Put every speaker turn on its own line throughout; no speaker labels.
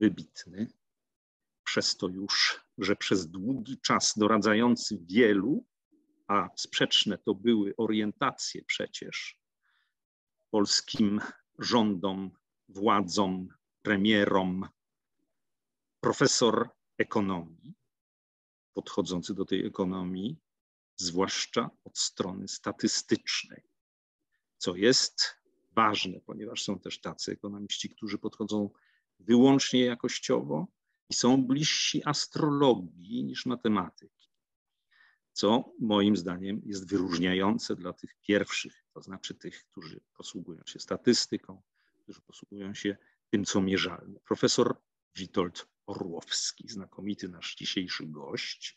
wybitny, przez to już, że przez długi czas doradzający wielu, a sprzeczne to były orientacje przecież polskim rządom, władzom, premierom, profesor ekonomii, podchodzący do tej ekonomii, zwłaszcza od strony statystycznej, co jest ważne, ponieważ są też tacy ekonomiści, którzy podchodzą wyłącznie jakościowo i są bliżsi astrologii niż matematyki, co moim zdaniem jest wyróżniające dla tych pierwszych, to znaczy tych, którzy posługują się statystyką, którzy posługują się tym, co mierzalne. Profesor Witold Orłowski, znakomity nasz dzisiejszy gość,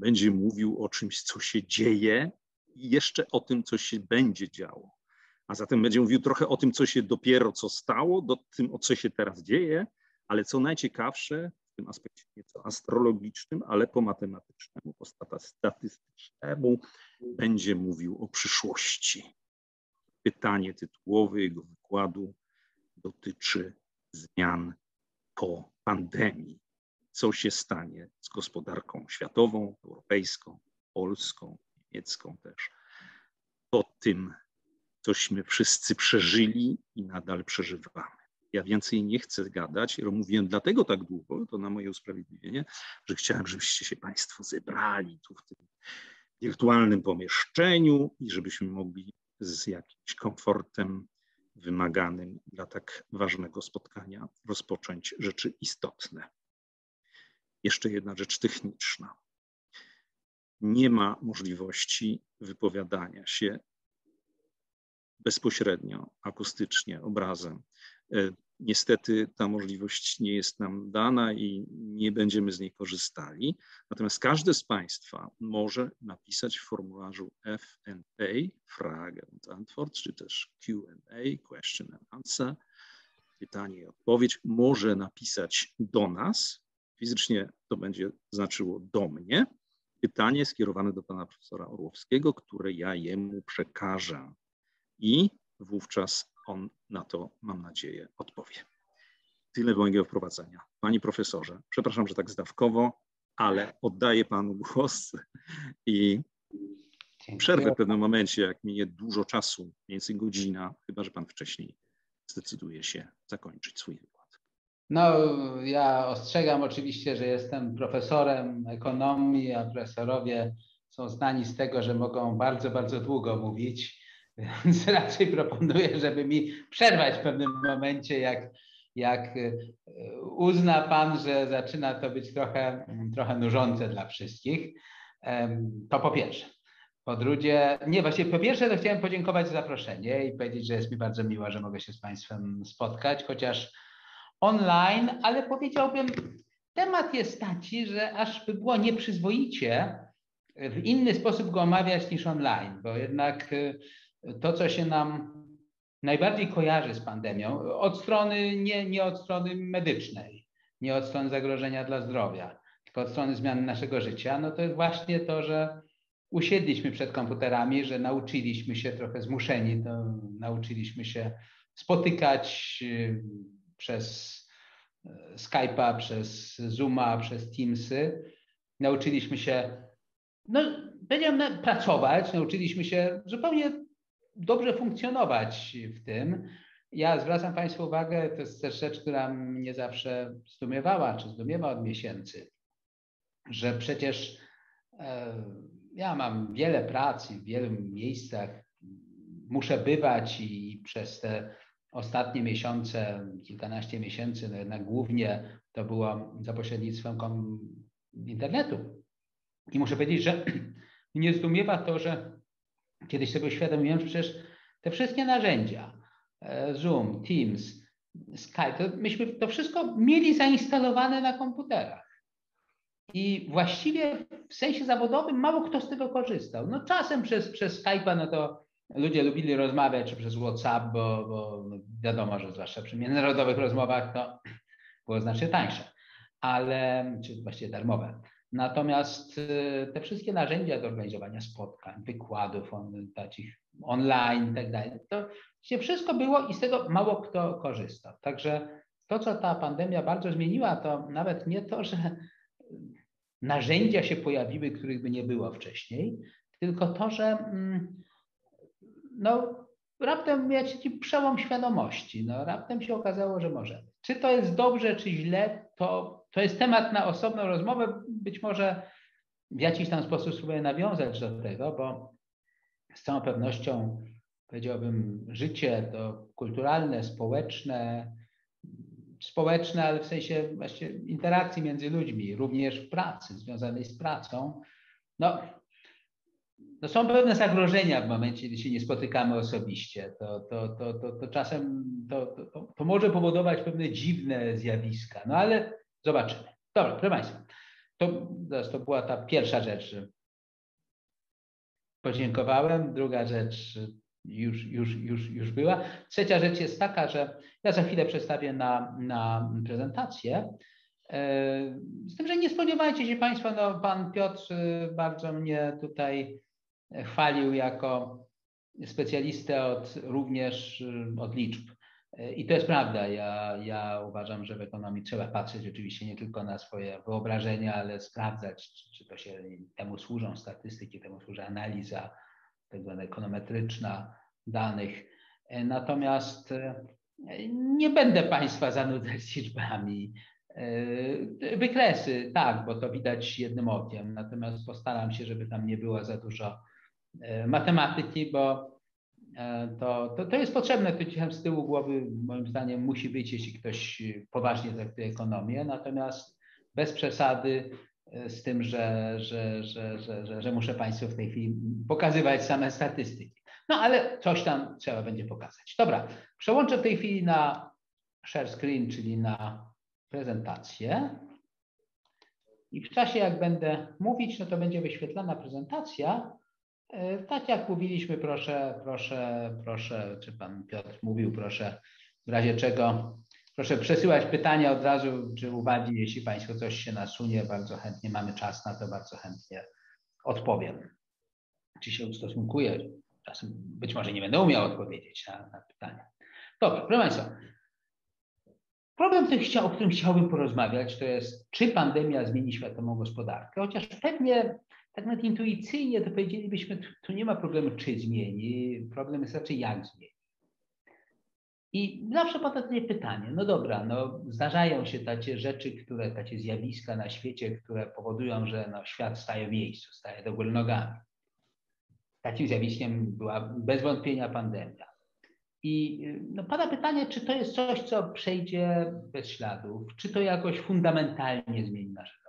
będzie mówił o czymś, co się dzieje i jeszcze o tym, co się będzie działo. A zatem będzie mówił trochę o tym, co się dopiero co stało, do tym, o co się teraz dzieje, ale co najciekawsze, w tym aspekcie nieco astrologicznym, ale po matematycznemu, po statystycznemu, będzie mówił o przyszłości. Pytanie tytułowe jego wykładu dotyczy zmian po pandemii. Co się stanie z gospodarką światową, europejską, polską, niemiecką też, po tym, cośmy wszyscy przeżyli i nadal przeżywamy. Ja więcej nie chcę gadać, mówiłem dlatego tak długo, to na moje usprawiedliwienie, że chciałem, żebyście się Państwo zebrali tu w tym wirtualnym pomieszczeniu i żebyśmy mogli z jakimś komfortem wymaganym dla tak ważnego spotkania rozpocząć rzeczy istotne. Jeszcze jedna rzecz techniczna. Nie ma możliwości wypowiadania się bezpośrednio, akustycznie, obrazem. E, niestety ta możliwość nie jest nam dana i nie będziemy z niej korzystali. Natomiast każdy z Państwa może napisać w formularzu FNA, Frage und Antwort, czy też Q&A, Question and Answer, pytanie i odpowiedź, może napisać do nas. Fizycznie to będzie znaczyło do mnie. Pytanie skierowane do pana profesora Orłowskiego, które ja jemu przekażę. I wówczas on na to, mam nadzieję, odpowie. Tyle mojego wprowadzenia. Panie profesorze, przepraszam, że tak zdawkowo, ale oddaję panu głos i przerwę w pewnym momencie, jak minie dużo czasu, mniej więcej godzina, chyba że pan wcześniej zdecyduje się zakończyć swój wykład.
No, ja ostrzegam oczywiście, że jestem profesorem ekonomii, a profesorowie są znani z tego, że mogą bardzo, bardzo długo mówić. Więc raczej proponuję, żeby mi przerwać w pewnym momencie, jak, jak e, uzna Pan, że zaczyna to być trochę, trochę nużące dla wszystkich. To po pierwsze. Po drugie, nie, właściwie po pierwsze to chciałem podziękować za zaproszenie i powiedzieć, że jest mi bardzo miło, że mogę się z Państwem spotkać, chociaż online, ale powiedziałbym, temat jest taki, że aż by było nieprzyzwoicie w inny sposób go omawiać niż online, bo jednak e, to, co się nam najbardziej kojarzy z pandemią, od strony nie, nie od strony medycznej, nie od strony zagrożenia dla zdrowia, tylko od strony zmiany naszego życia, no to jest właśnie to, że usiedliśmy przed komputerami, że nauczyliśmy się trochę zmuszeni, to nauczyliśmy się spotykać y, przez y, Skype'a, przez Zooma, przez Teamsy. Nauczyliśmy się, no, będziemy pracować, nauczyliśmy się zupełnie dobrze funkcjonować w tym. Ja zwracam Państwu uwagę, to jest też rzecz, która mnie zawsze zdumiewała, czy zdumiewa od miesięcy, że przecież e, ja mam wiele prac i w wielu miejscach muszę bywać i przez te ostatnie miesiące, kilkanaście miesięcy, no jednak głównie to było za pośrednictwem internetu. I muszę powiedzieć, że mnie zdumiewa to, że Kiedyś sobie uświadomiłem, że przecież te wszystkie narzędzia, e, Zoom, Teams, Skype, to myśmy to wszystko mieli zainstalowane na komputerach. I właściwie w sensie zawodowym mało kto z tego korzystał. No czasem przez, przez Skype'a, no to ludzie lubili rozmawiać, czy przez WhatsApp, bo, bo no wiadomo, że zwłaszcza przy międzynarodowych rozmowach to było znacznie tańsze, ale, czy właściwie darmowe. Natomiast y, te wszystkie narzędzia do organizowania spotkań, wykładów on, takich online i tak dalej, to się wszystko było i z tego mało kto korzystał. Także to, co ta pandemia bardzo zmieniła, to nawet nie to, że narzędzia się pojawiły, których by nie było wcześniej, tylko to, że mm, no, raptem mieć taki przełom świadomości. No, raptem się okazało, że możemy. Czy to jest dobrze, czy źle, to, to jest temat na osobną rozmowę. Być może w jakiś tam sposób spróbuję nawiązać do tego, bo z całą pewnością powiedziałbym życie to kulturalne, społeczne, społeczne, ale w sensie właśnie interakcji między ludźmi, również w pracy, związanej z pracą, no, no są pewne zagrożenia w momencie, kiedy się nie spotykamy osobiście. To, to, to, to, to czasem to, to, to może powodować pewne dziwne zjawiska, no ale zobaczymy. Dobra, proszę Państwa, to, to była ta pierwsza rzecz. Podziękowałem. Druga rzecz, już, już, już, już była. Trzecia rzecz jest taka, że ja za chwilę przedstawię na, na prezentację. E, z tym, że nie spodziewajcie się Państwo, no, Pan Piotr bardzo mnie tutaj chwalił jako specjalistę od, również od liczb. I to jest prawda. Ja, ja uważam, że w ekonomii trzeba patrzeć oczywiście nie tylko na swoje wyobrażenia, ale sprawdzać, czy, to się temu służą statystyki, temu służy analiza, tak zwana ekonometryczna danych. E, natomiast e, nie będę Państwa zanudzać liczbami. E, wykresy, tak, bo to widać jednym okiem, natomiast postaram się, żeby tam nie było za dużo matematyki, bo to, to, to jest potrzebne, to gdzieś z tyłu głowy moim zdaniem musi być, jeśli ktoś poważnie traktuje ekonomię, natomiast bez przesady z tym, że, że, że, że, że, muszę Państwu w tej chwili pokazywać same statystyki. No ale coś tam trzeba będzie pokazać. Dobra, przełączę w tej chwili na share screen, czyli na prezentację. I w czasie, jak będę mówić, no to będzie wyświetlana prezentacja. E, tak jak mówiliśmy, proszę, proszę, proszę, czy pan Piotr mówił, proszę w razie czego Proszę przesyłać pytania od razu, czy uwagi, jeśli Państwo coś się nasunie, bardzo chętnie mamy czas na to, bardzo chętnie odpowiem. Czy się ustosunkuję? Czasem być może nie będę umiał odpowiedzieć na, na pytania. Dobra, proszę Państwa. Problem, o którym chciałbym porozmawiać, to jest, czy pandemia zmieni światową gospodarkę, chociaż pewnie tak nawet intuicyjnie to powiedzielibyśmy, tu nie ma problemu, czy zmieni, problem jest raczej jak zmieni. I zawsze pada takie pytanie, no dobra, no zdarzają się takie rzeczy, które, takie zjawiska na świecie, które powodują, że no, świat staje w miejscu, staje do góry nogami. Takim zjawiskiem była bez wątpienia pandemia. I no, pada pytanie, czy to jest coś, co przejdzie bez śladów, czy to jakoś fundamentalnie zmieni nasze.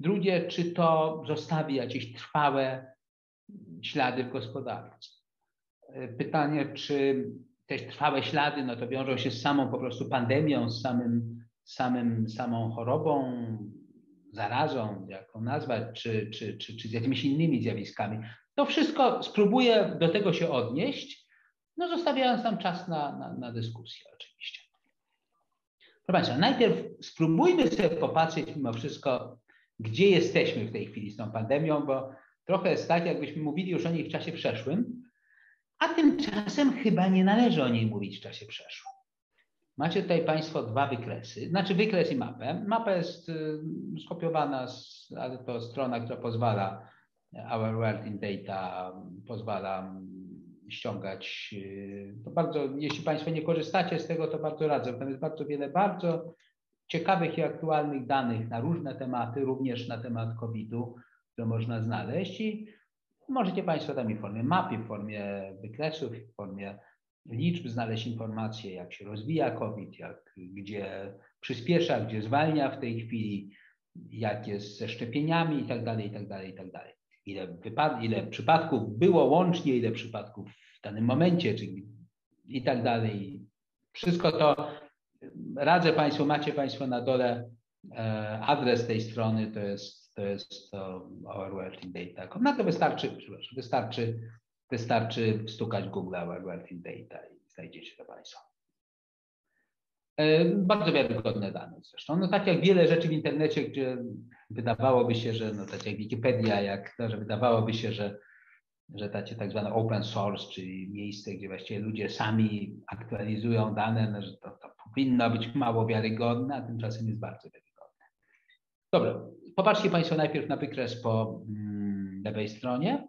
Drugie, czy to zostawi jakieś trwałe ślady w gospodarce. Pytanie, czy te trwałe ślady, no to wiążą się z samą po prostu pandemią, z samym, samym, samą chorobą, zarazą, jaką nazwać, czy, czy, czy, czy z jakimiś innymi zjawiskami. To wszystko spróbuję do tego się odnieść, no zostawiając nam czas na, na, na dyskusję oczywiście. Proszę Państwa, najpierw spróbujmy sobie popatrzeć mimo wszystko, gdzie jesteśmy w tej chwili z tą pandemią, bo trochę jest tak, jakbyśmy mówili już o niej w czasie przeszłym, a tymczasem chyba nie należy o niej mówić w czasie przeszłym. Macie tutaj Państwo dwa wykresy, znaczy wykres i mapę. Mapa jest y, skopiowana, z, ale to strona, która pozwala, Our World in Data, pozwala mm, ściągać. Y, to bardzo, jeśli Państwo nie korzystacie z tego, to bardzo radzę. Tam jest bardzo wiele bardzo ciekawych i aktualnych danych na różne tematy, również na temat COVID-u, które można znaleźć. I Możecie Państwo tam w formie mapy, w formie wykresów, w formie liczb znaleźć informacje, jak się rozwija COVID, jak, gdzie przyspiesza, gdzie zwalnia w tej chwili, jak jest ze szczepieniami i tak dalej, i tak dalej, i tak dalej. Ile, wypad- ile przypadków było łącznie, ile przypadków w danym momencie, czyli i tak. Wszystko to radzę Państwu, macie Państwo na dole e, adres tej strony, to jest to jest to. Na to wystarczy, wystarczy, wystarczy stukać Google Our World Data i znajdziecie to Państwo. E, bardzo wiarygodne dane zresztą. No tak jak wiele rzeczy w internecie, gdzie wydawałoby się, że no tak jak Wikipedia, jak to, że wydawałoby się, że że tacie tak zwane open source, czyli miejsce, gdzie właściwie ludzie sami aktualizują dane, no, że to, to powinno być mało wiarygodne, a tymczasem jest bardzo wiarygodne. Dobra, popatrzcie Państwo najpierw na wykres po mm, lewej stronie.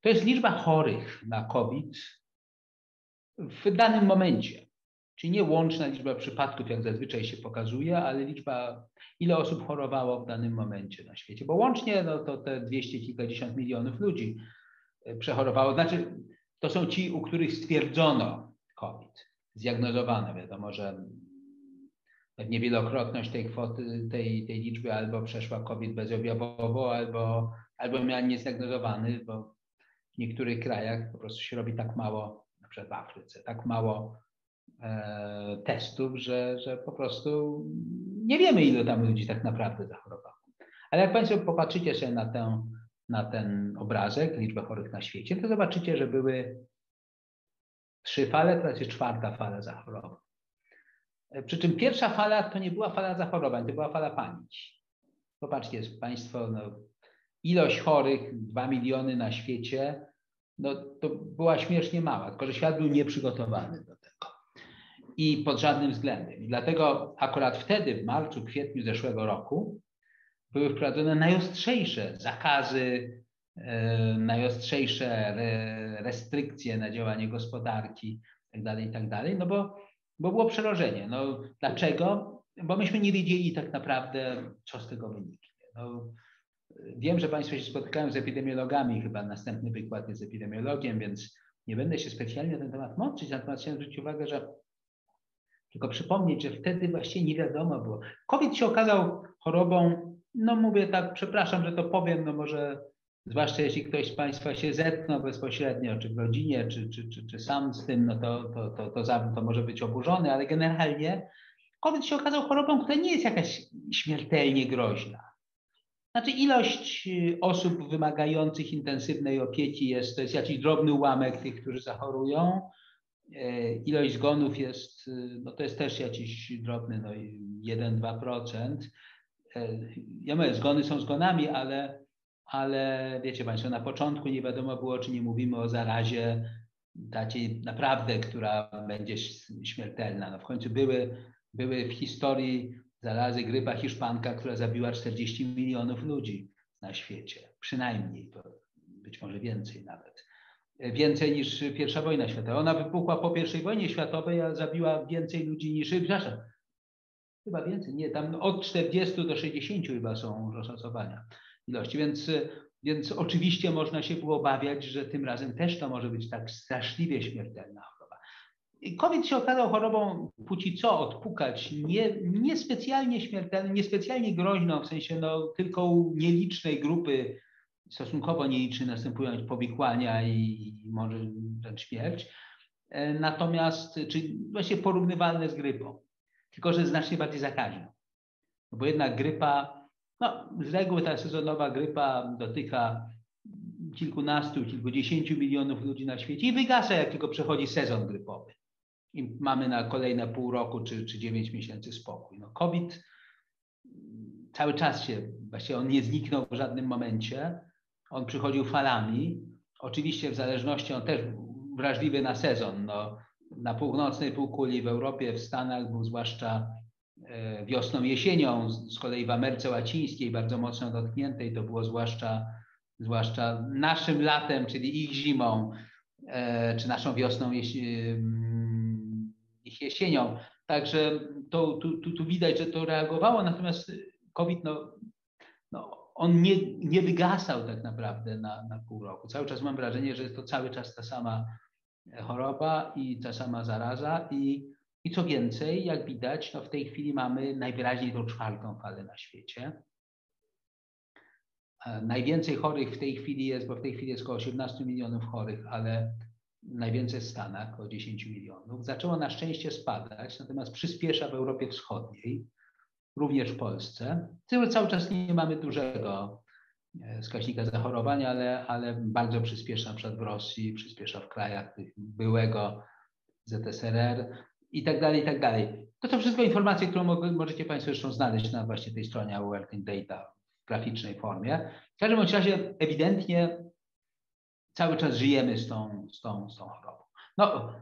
To jest liczba chorych na COVID w danym momencie. Czyli nie łączna liczba przypadków, jak zazwyczaj się pokazuje, ale liczba, ile osób chorowało w danym momencie na świecie. Bo łącznie no, to te dwieście kilkadziesiąt milionów ludzi przechorowało. Znaczy, to są ci, u których stwierdzono COVID, zdiagnozowano. Wiadomo, że pewnie wielokrotność tej kwoty, tej, tej liczby albo przeszła COVID bezobjawowo, albo, albo miała niezdiagnozowany, bo w niektórych krajach po prostu się robi tak mało, na przykład w Afryce, tak mało e, testów, że, że po prostu nie wiemy, ile tam ludzi tak naprawdę zachorowało. Ale jak Państwo popatrzycie się na, tę, na ten obrazek, liczbę chorych na świecie, to zobaczycie, że były trzy fale, teraz jest czwarta fala zachorowań. Przy czym pierwsza fala to nie była fala zachorowań, to była fala paniki. Popatrzcie Państwo, no, ilość chorych, 2 miliony na świecie, no, to była śmiesznie mała, tylko że świat był nieprzygotowany do tego. I pod żadnym względem. I dlatego akurat wtedy, w marcu, kwietniu zeszłego roku, były wprowadzone najostrzejsze zakazy, e, najostrzejsze restrykcje na działanie gospodarki itd., tak itd., tak no bo, bo było przerażenie. No, dlaczego? Bo myśmy nie wiedzieli tak naprawdę, co z tego wyniknie. No, Wiem, że Państwo się spotykają z epidemiologami, chyba następny wykład jest z epidemiologiem, więc nie będę się specjalnie na ten temat mączyć, natomiast chciałem zwrócić uwagę, że tylko przypomnieć, że wtedy właściwie nie wiadomo było. COVID się okazał chorobą, no mówię tak, przepraszam, że to powiem, no może zwłaszcza jeśli ktoś z Państwa się zetknął bezpośrednio, czy w rodzinie, czy, czy, czy, czy sam z tym, no to, to, to, to, to, to może być oburzony, ale generalnie COVID się okazał chorobą, która nie jest jakaś śmiertelnie groźna. Znaczy ilość y, osób wymagających intensywnej opieki jest, to jest jakiś drobny ułamek tych, którzy zachorują. E, ilość zgonów jest, y, no to jest też jakiś drobny, no 1-2%. E, ja mówię, zgony są zgonami, ale, ale wiecie Państwo, na początku nie wiadomo było, czy nie mówimy o zarazie takiej naprawdę, która będzie śmiertelna. No w końcu były, były w historii zarazy grypa hiszpanka, która zabiła 40 milionów ludzi na świecie. Przynajmniej, być może więcej nawet. Więcej niż pierwsza wojna światowa. Ona wybuchła po pierwszej wojnie światowej, a zabiła więcej ludzi niż, przepraszam, chyba więcej, nie, tam od 40 do 60 chyba są rozszacowania ilości, więc, więc oczywiście można się było obawiać, że tym razem też to może być tak straszliwie śmiertelna COVID się okazał chorobą płci co odpukać, nie, nie specjalnie śmiertelną, nie specjalnie groźną, w sensie no, tylko u nielicznej grupy, stosunkowo nielicznej następują powikłania i, i może wręcz śmierć. E, natomiast, czy właśnie porównywalne z grypą, tylko że znacznie bardziej zakaźną. No bo jednak grypa, no z reguły ta sezonowa grypa dotyka kilkunastu, kilkudziesięciu milionów ludzi na świecie i wygasa, jak tylko przechodzi sezon grypowy i mamy na kolejne pół roku czy, czy 9 miesięcy spokój. No COVID cały czas się, właściwie on nie zniknął w żadnym momencie, on przychodził falami. Oczywiście w zależności, on też wrażliwy na sezon. No, na północnej półkuli, w Europie, w Stanach był zwłaszcza e, wiosną, jesienią, z kolei w Ameryce Łacińskiej, bardzo mocno dotkniętej, to było zwłaszcza, zwłaszcza naszym latem, czyli ich zimą, e, czy naszą wiosną, ich jesienią. Także to, tu, tu, tu widać, że to reagowało, natomiast COVID, no, no, on nie, nie wygasał tak naprawdę na, na pół roku. Cały czas mam wrażenie, że to cały czas ta sama choroba i ta sama zaraza i, i co więcej, jak widać, no w tej chwili mamy najwyraźniej tą czwartą falę na świecie. E, najwięcej chorych w tej chwili jest, bo w tej chwili jest około 18 milionów chorych, ale najwięcej w Stanach, około 10 milionów. Zaczęło na szczęście spadać, natomiast przyspiesza w Europie Wschodniej, również w Polsce. Cały czas nie mamy dużego wskaźnika zachorowań, ale, ale bardzo przyspiesza przykład w Rosji, przyspiesza w krajach byłego ZSRR i tak dalej, i tak dalej. To są wszystko informacje, które możecie Państwo zresztą znaleźć na właśnie tej stronie Working Data w graficznej formie. W każdym razie ewidentnie cały czas żyjemy z tą, z tą, z tą chorobą. No,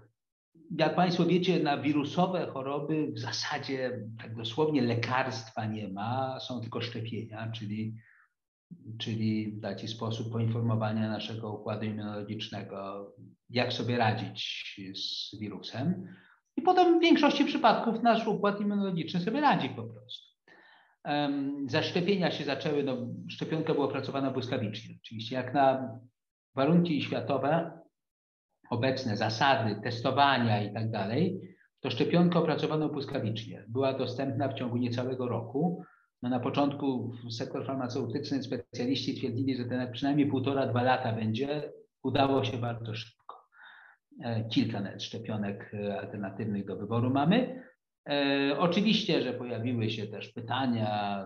jak Państwo wiecie, na wirusowe choroby w zasadzie tak dosłownie lekarstwa nie ma, są tylko szczepienia, czyli, czyli taki sposób poinformowania naszego układu immunologicznego, jak sobie radzić z wirusem. I potem w większości przypadków nasz układ immunologiczny sobie radzi po prostu. Zaszczepienia się zaczęły, no, szczepionka była opracowana błyskawicznie. Oczywiście jak na warunki światowe, obecne zasady testowania i tak dalej, to szczepionkę opracowano błyskawicznie. Była dostępna w ciągu niecałego roku. No na początku sektor farmaceutyczny specjaliści twierdzili, że ten przynajmniej półtora, dwa lata będzie. Udało się bardzo szybko. E, kilka nawet szczepionek e, alternatywnych do wyboru mamy. E, oczywiście, że pojawiły się też pytania,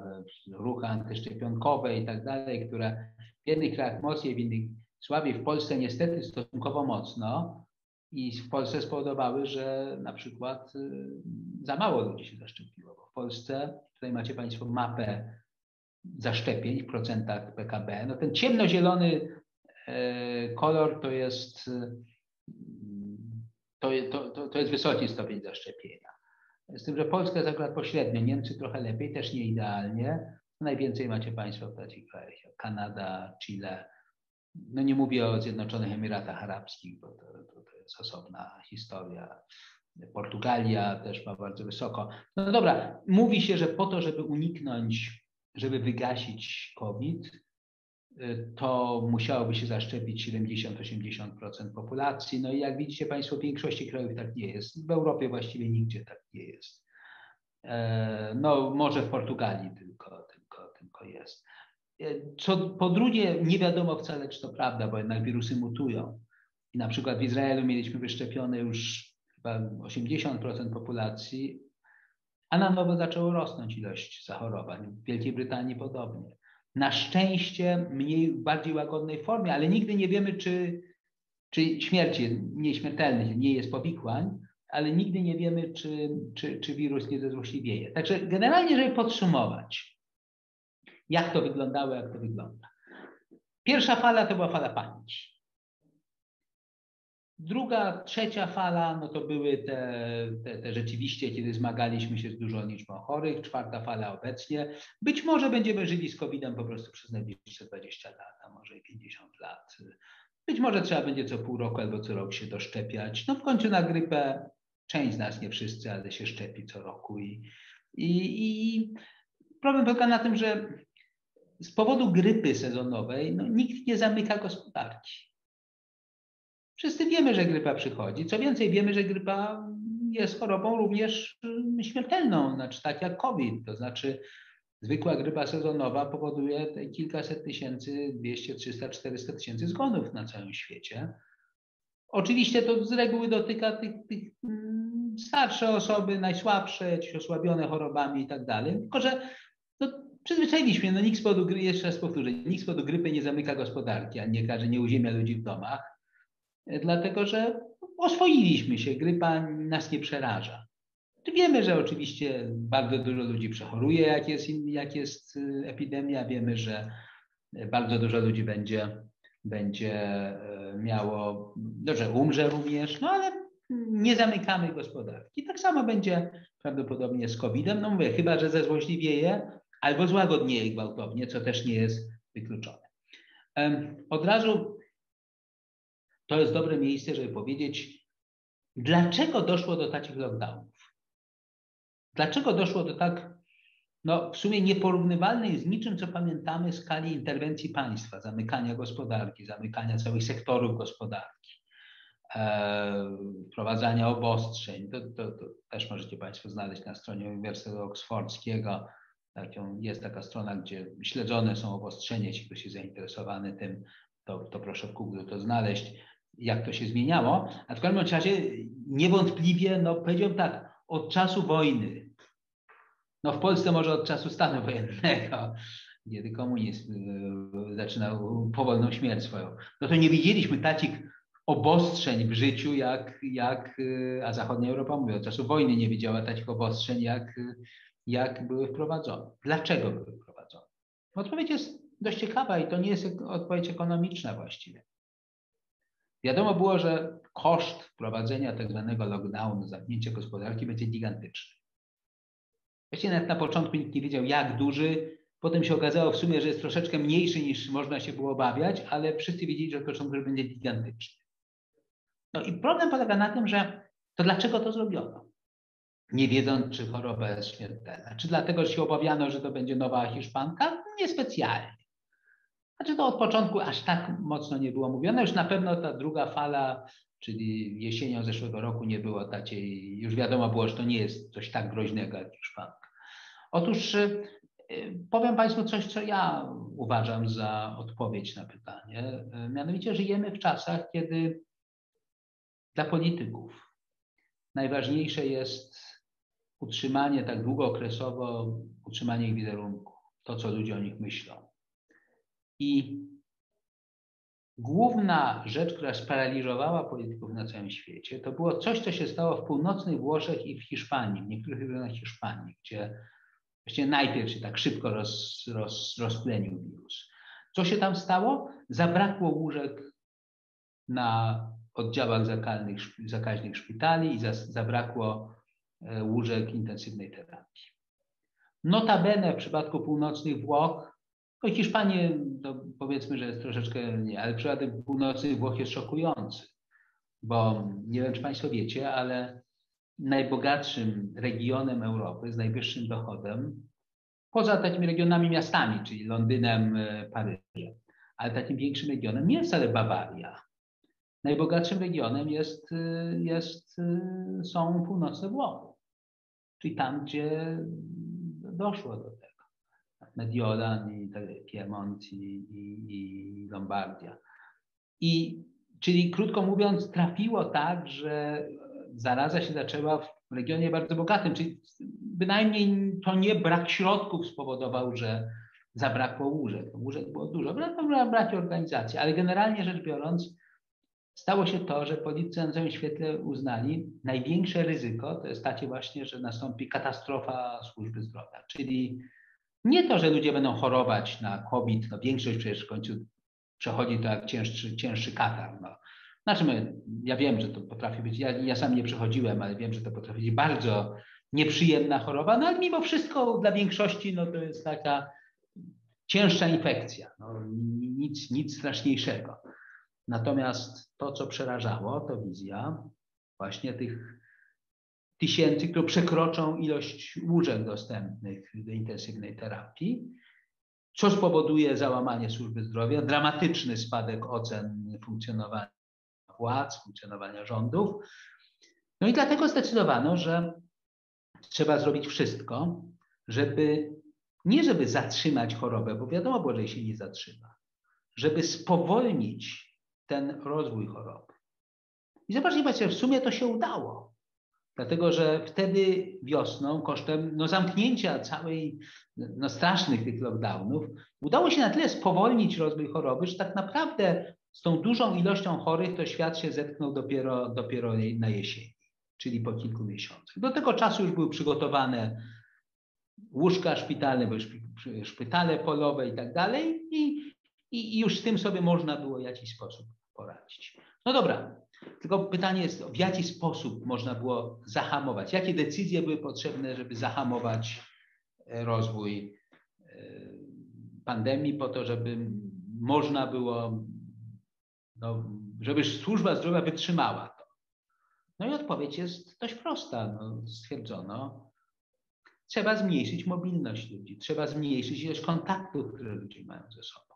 ruchy antyszczepionkowe i tak dalej, które w jednych krajach mocniej, w innych słabiej. W Polsce niestety stosunkowo mocno i w Polsce spowodowały, że na przykład y, za mało ludzi się zaszczepiło. Bo w Polsce, tutaj macie Państwo mapę zaszczepień w procentach PKB. No ten ciemnozielony kolor to jest, to, to, to jest wysoki stopień zaszczepienia. Z tym, że Polska jest akurat pośrednio, Niemcy trochę lepiej, też nie idealnie. Najwięcej macie Państwo w takich krajach jak Kanada, Chile. No nie mówię o Zjednoczonych Emiratach Arabskich, bo to, to, to jest osobna historia. Portugalia też ma bardzo wysoko. No dobra, mówi się, że po to, żeby uniknąć, żeby wygasić COVID, to musiałoby się zaszczepić 70-80% populacji. No i jak widzicie Państwo, w większości krajów tak nie jest. W Europie właściwie nigdzie tak nie jest. E, no może w Portugalii tylko, tylko, tylko jest. E, co po drugie, nie wiadomo wcale, czy to prawda, bo jednak wirusy mutują. I na przykład w Izraelu mieliśmy wyszczepione już chyba 80% populacji, a na nowo zaczęło rosnąć ilość zachorowań. W Wielkiej Brytanii podobnie na szczęście mniej, bardziej łagodnej formie, ale nigdy nie wiemy, czy, czy śmierci nieśmiertelnych nie jest powikłań, ale nigdy nie wiemy, czy, czy, czy wirus nie zezłośliwieje. Także generalnie, żeby podsumować, jak to wyglądało, jak to wygląda. Pierwsza fala to była fala paniki. Druga, trzecia fala, no to były te, te, te, rzeczywiście, kiedy zmagaliśmy się z dużą liczbą chorych. Czwarta fala obecnie. Być może będziemy żyli z COVID-em po prostu przez najbliższe 20 lat, a może i 50 lat. Być może trzeba będzie co pół roku albo co rok się doszczepiać. No w końcu na grypę część z nas, nie wszyscy, ale się szczepi co roku. I, i, i problem polega na tym, że z powodu grypy sezonowej no, nikt nie zamyka gospodarki. Wszyscy wiemy, że grypa przychodzi. Co więcej, wiemy, że grypa jest chorobą również mm, śmiertelną, znaczy tak jak COVID. To znaczy zwykła grypa sezonowa powoduje kilkaset tysięcy, 200, 300, 400 tysięcy zgonów na całym świecie. Oczywiście to z reguły dotyka tych, tych mm, starsze osoby, najsłabsze, osłabione chorobami i tak dalej. Tylko, że przyzwyczailiśmy, no nikt z powodu, jeszcze raz powtórzę, nikt z powodu grypy nie zamyka gospodarki, a nie każe, nie uziemia ludzi w domach dlatego że oswoiliśmy się, grypa nas nie przeraża. Wiemy, że oczywiście bardzo dużo ludzi przechoruje, jak jest, jak jest y, epidemia. Wiemy, że bardzo dużo ludzi będzie, będzie e, miało, no, że umrze również, no ale nie zamykamy gospodarki. Tak samo będzie prawdopodobnie z COVID-em. No mówię, chyba, że zezłośliwieje albo złagodnieje gwałtownie, co też nie jest wykluczone. Od razu to jest dobre miejsce, żeby powiedzieć, dlaczego doszło do takich lockdownów. Dlaczego doszło do tak, no w sumie nieporównywalnej z niczym, co pamiętamy skali interwencji państwa, zamykania gospodarki, zamykania całych sektorów gospodarki, wprowadzania obostrzeń. To, to, to, też możecie Państwo znaleźć na stronie Uniwersytetu Oksfordzkiego. Taką, jest taka strona, gdzie śledzone są obostrzenia. Jeśli ktoś jest zainteresowany tym, to, to proszę w Google to znaleźć jak to się zmieniało. A w każdym razie niewątpliwie, no powiedziałbym tak, od czasu wojny, no w Polsce może od czasu stanu wojennego, kiedy komunizm y, zaczynał powolną śmierć swoją, no to nie widzieliśmy takich obostrzeń w życiu, jak, jak y, a zachodnia Europa, mówię, od czasu wojny nie widziała takich obostrzeń, jak, jak były wprowadzone. Dlaczego były wprowadzone? Odpowiedź jest dość ciekawa i to nie jest odpowiedź ekonomiczna właściwie. Wiadomo było, że koszt wprowadzenia tak zwanego lockdownu, zamknięcia gospodarki będzie gigantyczny. Właściwie nawet na początku nikt nie wiedział, jak duży. Potem się okazało w sumie, że jest troszeczkę mniejszy niż można się było obawiać, ale wszyscy wiedzieli, że od początku będzie gigantyczny. No i problem polega na tym, że to dlaczego to zrobiono? Nie wiedząc, czy choroba jest śmiertelna. Czy dlatego, że się obawiano, że to będzie nowa hiszpanka? Niespecjalnie. Znaczy to od początku aż tak mocno nie było mówione. Już na pewno ta druga fala, czyli jesienią zeszłego roku nie było takiej, już wiadomo było, że to nie jest coś tak groźnego jak hiszpanka. Otóż y, powiem Państwu coś, co ja uważam za odpowiedź na pytanie. Mianowicie żyjemy w czasach, kiedy dla polityków najważniejsze jest utrzymanie tak długookresowo, utrzymanie ich wizerunku, to co ludzie o nich myślą. I główna rzecz, która sparaliżowała polityków na całym świecie, to było coś, co się stało w północnych Włoszech i w Hiszpanii, w niektórych regionach Hiszpanii, gdzie właściwie najpierw się tak szybko roz, roz, rozplenił wirus. Co się tam stało? Zabrakło łóżek na oddziałach zakalnych, zakaźnych szpitali i za, zabrakło łóżek intensywnej terapii. Notabene w przypadku północnych Włoch, no Hiszpanii to powiedzmy, że jest troszeczkę nie, ale przypadek północnych Włoch jest szokujący, bo nie wiem, czy Państwo wiecie, ale najbogatszym regionem Europy z najwyższym dochodem, poza takimi regionami miastami, czyli Londynem, e, Paryżem, ale takim większym regionem nie jest wcale Bawaria, Najbogatszym regionem jest, y, jest, są północne Włochy, czyli tam, gdzie doszło do tego. Mediolan i Piemont i, i, i Lombardia. I czyli krótko mówiąc, trafiło tak, że zaraza się zaczęła w regionie bardzo bogatym, czyli bynajmniej to nie brak środków spowodował, że zabrakło łóżek. Łóżek było dużo, brak organizacji, ale generalnie rzecz biorąc, stało się to, że politycy na całym świecie uznali, największe ryzyko to jest takie właśnie, że nastąpi katastrofa służby zdrowia. Czyli nie to, że ludzie będą chorować na COVID, no większość przecież w końcu przechodzi to jak cięższy, cięższy katar. No. Znaczy, ja wiem, że to potrafi być, ja, ja sam nie przechodziłem, ale wiem, że to potrafi być bardzo nieprzyjemna choroba, no ale mimo wszystko dla większości no, to jest taka cięższa infekcja, no, nic, nic straszniejszego. Natomiast to, co przerażało, to wizja właśnie tych tysięcy, które przekroczą ilość łóżek dostępnych do intensywnej terapii, co spowoduje załamanie służby zdrowia, dramatyczny spadek ocen funkcjonowania władz, funkcjonowania rządów. No i dlatego zdecydowano, że trzeba zrobić wszystko, żeby nie żeby zatrzymać chorobę, bo wiadomo było, że jej się nie zatrzyma, żeby spowolnić ten rozwój choroby. I zobaczcie Państwo, w sumie to się udało. Dlatego, że wtedy wiosną, kosztem no, zamknięcia całej, no, strasznych tych lockdownów, udało się na tyle spowolnić rozwój choroby, że tak naprawdę z tą dużą ilością chorych to świat się zetknął dopiero, dopiero na jesieni, czyli po kilku miesiącach. Do tego czasu już były przygotowane łóżka szpitalne, były szpitale polowe i tak dalej i, i już z tym sobie można było w jakiś sposób poradzić. No dobra, tylko pytanie jest, w jaki sposób można było zahamować? Jakie decyzje były potrzebne, żeby zahamować e, rozwój e, pandemii po to, żeby można było, no, żeby służba zdrowia wytrzymała to? No i odpowiedź jest dość prosta. No, stwierdzono, trzeba zmniejszyć mobilność ludzi, trzeba zmniejszyć ilość kontaktów, które ludzie mają ze sobą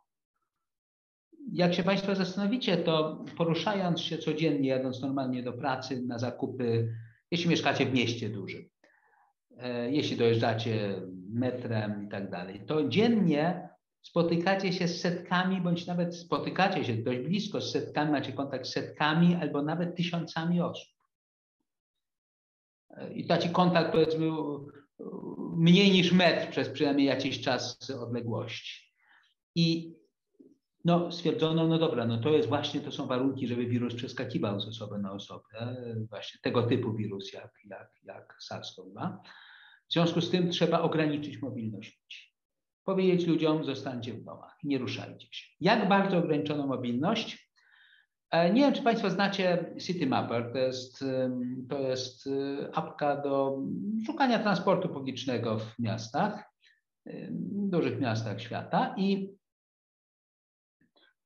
jak się Państwo zastanowicie, to poruszając się codziennie, jadąc normalnie do pracy, na zakupy, jeśli mieszkacie w mieście dużym, e, jeśli dojeżdżacie metrem i tak dalej, to dziennie spotykacie się z setkami, bądź nawet spotykacie się dość blisko z setkami, macie kontakt z setkami albo nawet tysiącami osób. E, I taki kontakt powiedzmy mniej niż metr przez przynajmniej jakiś czas odległości. I no, stwierdzono, no dobra, no to jest właśnie, to są warunki, żeby wirus przeskakiwał z osoby na osobę, właśnie tego typu wirus jak, jak, jak SARS-CoV-2. W związku z tym trzeba ograniczyć mobilność ludzi. Powiedzieć ludziom, zostańcie w domach, nie ruszajcie się. Jak bardzo ograniczono mobilność? E, nie wiem, czy Państwo znacie CityMapper. To jest, to jest e, apka do szukania transportu publicznego w miastach, dużych miastach świata. I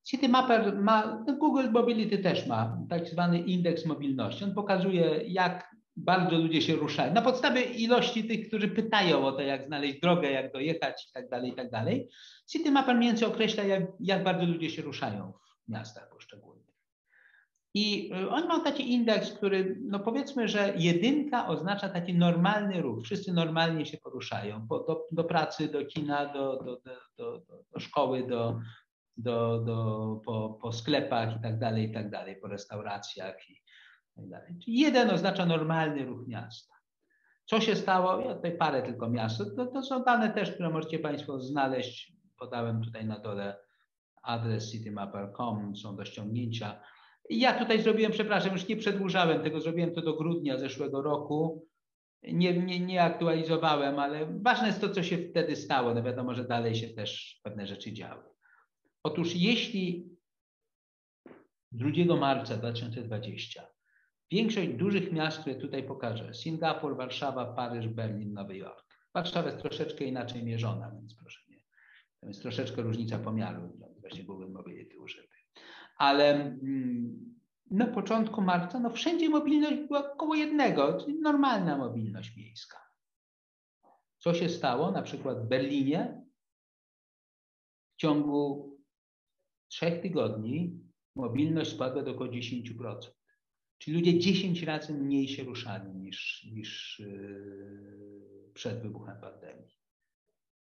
CityMapper ma, no Google Mobility też ma tak zwany indeks mobilności. On pokazuje, jak bardzo ludzie się ruszają. Na podstawie ilości tych, którzy pytają o to, jak znaleźć drogę, jak dojechać i tak dalej, i tak dalej. CityMapper mniej więcej określa, jak, jak bardzo ludzie się ruszają w miastach poszczególnych. I y, oni mają taki indeks, który, no powiedzmy, że jedynka oznacza taki normalny ruch. Wszyscy normalnie się poruszają po, do, do, pracy, do kina, do, do, do szkoły, do, do, do, po, po sklepach i tak dalej, i tak dalej, po restauracjach i tak dalej. Czyli jeden oznacza normalny ruch miasta. Co się stało? Ja tutaj parę tylko miast. To, to są dane też, które możecie Państwo znaleźć. Podałem tutaj na dole adres citymapper.com, są do ściągnięcia. Ja tutaj zrobiłem, przepraszam, już nie przedłużałem tego, zrobiłem to do grudnia zeszłego roku. Nie, nie, nie aktualizowałem, ale ważne jest to, co się wtedy stało. No wiadomo, że dalej się też pewne rzeczy działy. Otóż jeśli 2 marca 2020 większość dużych miast, które tutaj pokażę, Singapur, Warszawa, Paryż, Berlin, Nowy Jork. Warszawa jest troszeczkę inaczej mierzona, więc proszę nie. To jest troszeczkę różnica pomiaru, właśnie Google Mobility użyty ale mm, na początku marca no wszędzie mobilność była około jednego, czyli normalna mobilność miejska. Co się stało? Na przykład w Berlinie w ciągu trzech tygodni mobilność spadła do około 10%. Czyli ludzie 10 razy mniej się ruszali niż, niż yy, przed wybuchem pandemii.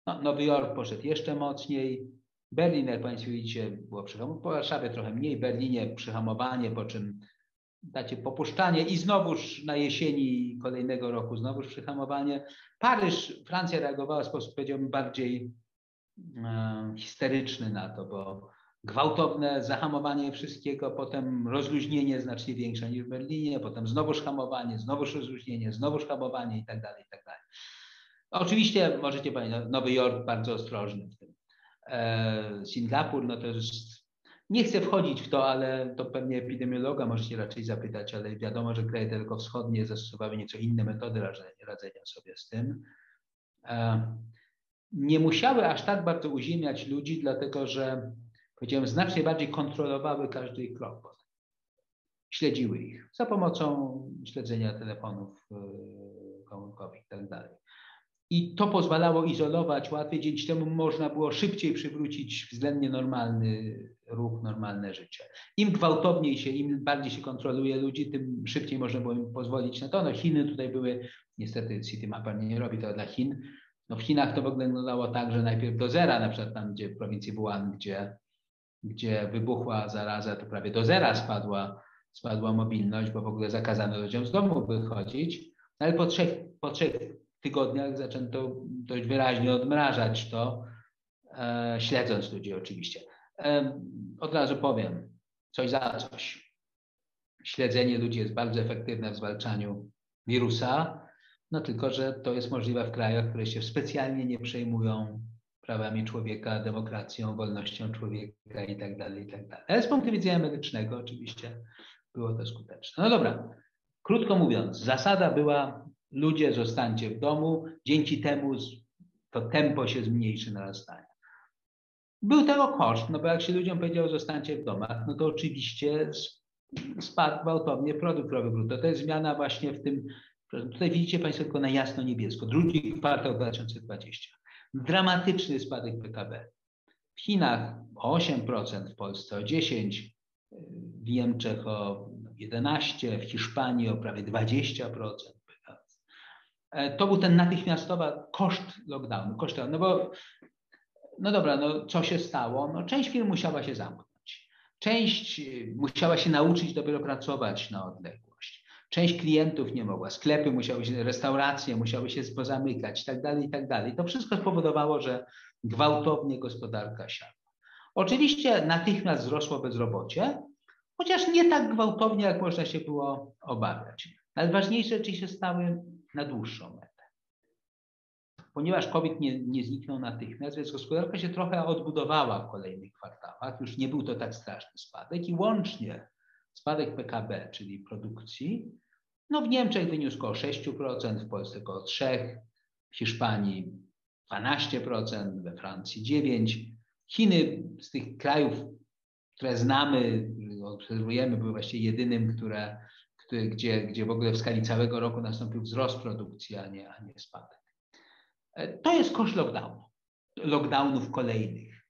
No, Nowy Jork poszedł jeszcze mocniej, Berlin, jak Państwo widzicie, było przyhamowanie, po Warszawie trochę mniej, Berlinie przyhamowanie, po czym dacie popuszczanie i znowuż na jesieni kolejnego roku znowuż przyhamowanie. Paryż, Francja reagowała w sposób, powiedziałbym, bardziej e, histeryczny na to, bo gwałtowne zahamowanie wszystkiego, potem rozluźnienie znacznie większe niż w Berlinie, potem znowuż hamowanie, znowuż rozluźnienie, znowuż hamowanie i tak dalej, i tak dalej. Oczywiście możecie pamiętać, Nowy Jork bardzo ostrożny w tym. E, Singapur, no to jest, nie chcę wchodzić w to, ale to pewnie epidemiologa możecie raczej zapytać, ale wiadomo, że kraje dalekowschodnie zastosowały nieco inne metody radzenia sobie z tym. E, nie musiały aż tak bardzo uziemiać ludzi, dlatego że, powiedziałem, znacznie bardziej kontrolowały każdy krok. Śledziły ich za pomocą śledzenia telefonów e, komórkowych i tak dalej. I to pozwalało izolować łatwiej, dzięki temu można było szybciej przywrócić względnie normalny ruch, normalne życie. Im gwałtowniej się, im bardziej się kontroluje ludzi, tym szybciej można było im pozwolić na to. No Chiny tutaj były, niestety City Mapper nie robi to dla Chin. No w Chinach to wyglądało tak, że najpierw do zera, na przykład tam, gdzie w prowincji Wuhan, gdzie, gdzie wybuchła zaraza, to prawie do zera spadła, spadła mobilność, bo w ogóle zakazano ludziom z domu wychodzić. Ale po trzech, po trzech tygodniach zaczęto dość wyraźnie odmrażać to, e, śledząc ludzi oczywiście. E, od razu powiem, coś za coś. Śledzenie ludzi jest bardzo efektywne w zwalczaniu wirusa, no tylko, że to jest możliwe w krajach, które się specjalnie nie przejmują prawami człowieka, demokracją, wolnością człowieka i tak dalej, i tak dalej. Ale z punktu widzenia medycznego oczywiście było to skuteczne. No dobra, krótko mówiąc, zasada była ludzie zostańcie w domu, dzięki temu to tempo się zmniejszy narastania. Był tego koszt, no bo jak się ludziom powiedziało zostańcie w domach, no to oczywiście spadł gwałtownie produkt krajowy brutto. To jest zmiana właśnie w tym, tutaj widzicie Państwo tylko na jasno niebiesko, drugi kwartał 2020. Dramatyczny spadek PKB. W Chinach o 8%, w Polsce o 10%, w Niemczech o 11%, w Hiszpanii o prawie 20%. E, to był ten natychmiastowy koszt lockdownu. Koszt, no bo, no dobra, no co się stało? No część firm musiała się zamknąć. Część y, musiała się nauczyć dopiero pracować na odległość. Część klientów nie mogła, sklepy musiały się, restauracje musiały się pozamykać i tak dalej, i tak dalej. To wszystko spowodowało, że gwałtownie gospodarka siadła. Oczywiście natychmiast wzrosło bezrobocie, chociaż nie tak gwałtownie, jak można się było obawiać. Ale ważniejsze rzeczy się stały na dłuższą metę. Ponieważ COVID nie, nie zniknął natychmiast, więc gospodarka się trochę odbudowała w kolejnych kwartałach. Już nie był to tak straszny spadek i łącznie spadek PKB, czyli produkcji, no w Niemczech wyniósł około 6%, w Polsce około 3%, w Hiszpanii 12%, we Francji 9%. Chiny z tych krajów, które znamy, obserwujemy, były właściwie jedynym, które, które, gdzie, gdzie w ogóle w skali całego roku nastąpił wzrost produkcji, a nie, a nie spadek. E, to jest koszt lockdownu, lockdownów kolejnych.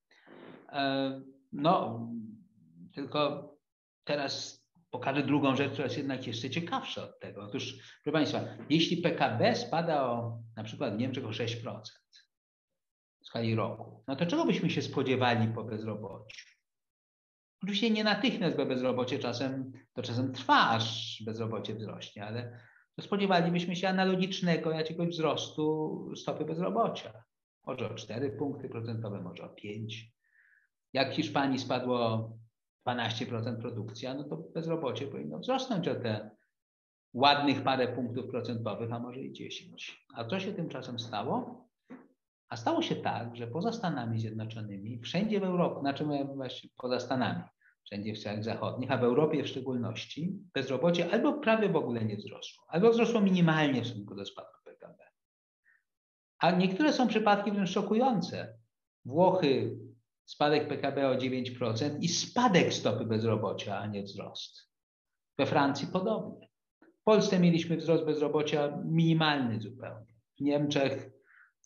E, no, tylko teraz pokażę drugą rzecz, która jest jednak jeszcze ciekawsza od tego. Otóż, proszę Państwa, jeśli PKB spada o na przykład w Niemczech o 6% w skali roku, no to czego byśmy się spodziewali po bezrobociu? Oczywiście nie natychmiast, bo bezrobocie czasem, to czasem trwa, aż bezrobocie wzrośnie, ale spodziewalibyśmy się analogicznego jakiegoś wzrostu stopy bezrobocia. Może o 4 punkty procentowe, może o 5. Jak w Hiszpanii spadło 12% produkcja, no to bezrobocie powinno wzrosnąć o te ładnych parę punktów procentowych, a może i 10. A co się tymczasem stało? A stało się tak, że poza Stanami Zjednoczonymi, wszędzie w Europie, znaczy właśnie poza Stanami, wszędzie w krajach zachodnich, a w Europie w szczególności, bezrobocie albo prawie w ogóle nie wzrosło, albo wzrosło minimalnie w stosunku do spadku PKB. A niektóre są przypadki wręcz szokujące. Włochy spadek PKB o 9% i spadek stopy bezrobocia, a nie wzrost. We Francji podobnie. W Polsce mieliśmy wzrost bezrobocia minimalny zupełnie. W Niemczech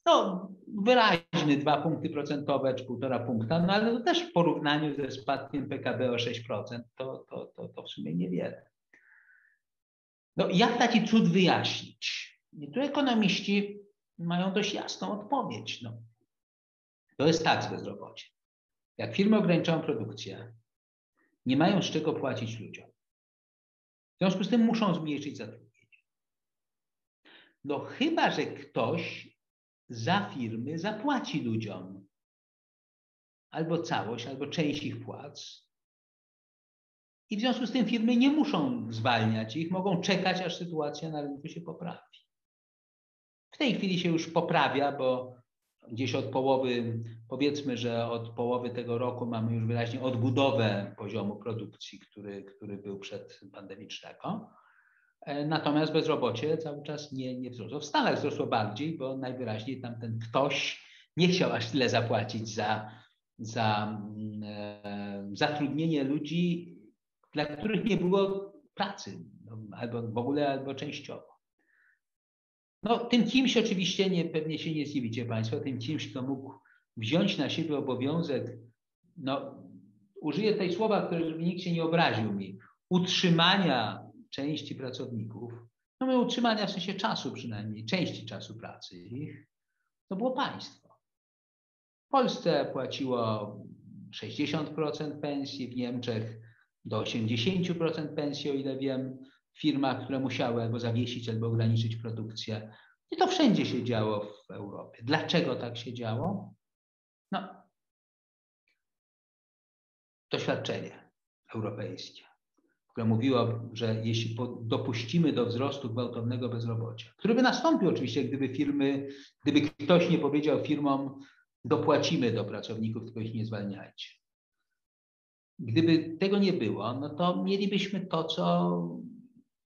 no, wyraźny, dwa punkty procentowe czy półtora punkta, no ale to też w porównaniu ze spadkiem PKB o 6% to, to, to, to w sumie niewiele. No, jak taki cud wyjaśnić? I tu ekonomiści mają dość jasną odpowiedź. No, to jest tak z bezrobociem. Jak firmy ograniczają produkcję, nie mają z czego płacić ludziom. W związku z tym muszą zmniejszyć zatrudnienie. No chyba, że ktoś za firmy zapłaci ludziom albo całość, albo część ich płac. I w związku z tym firmy nie muszą zwalniać ich, mogą czekać, aż sytuacja na rynku się poprawi. W tej chwili się już poprawia, bo gdzieś od połowy, powiedzmy, że od połowy tego roku mamy już wyraźnie odbudowę poziomu produkcji, który, który był przed pandemicznego. E, natomiast bezrobocie cały czas nie, nie wzrosło. W Stanach wzrosło bardziej, bo najwyraźniej tam ten ktoś nie chciał aż tyle zapłacić za, za e, zatrudnienie ludzi, dla których nie było pracy, no, albo w ogóle, albo częściowo. No, tym kimś oczywiście nie, pewnie się nie zdziwicie Państwo, tym kimś, kto mógł wziąć na siebie obowiązek, no, użyję tej słowa, które nikt się nie obraził mi, utrzymania części pracowników, no my utrzymania w sensie czasu przynajmniej, części czasu pracy ich, to było państwo. W Polsce płaciło 60% pensji, w Niemczech do 80% pensji, o ile wiem firmach, które musiały albo zawiesić, albo ograniczyć produkcję. I to wszędzie się działo w Europie. Dlaczego tak się działo? No, doświadczenie europejskie, które mówiło, że jeśli dopuścimy do wzrostu gwałtownego bezrobocia, który by nastąpił oczywiście, gdyby firmy, gdyby ktoś nie powiedział firmom, dopłacimy do pracowników, tylko ich nie zwalniajcie. Gdyby tego nie było, no to mielibyśmy to, co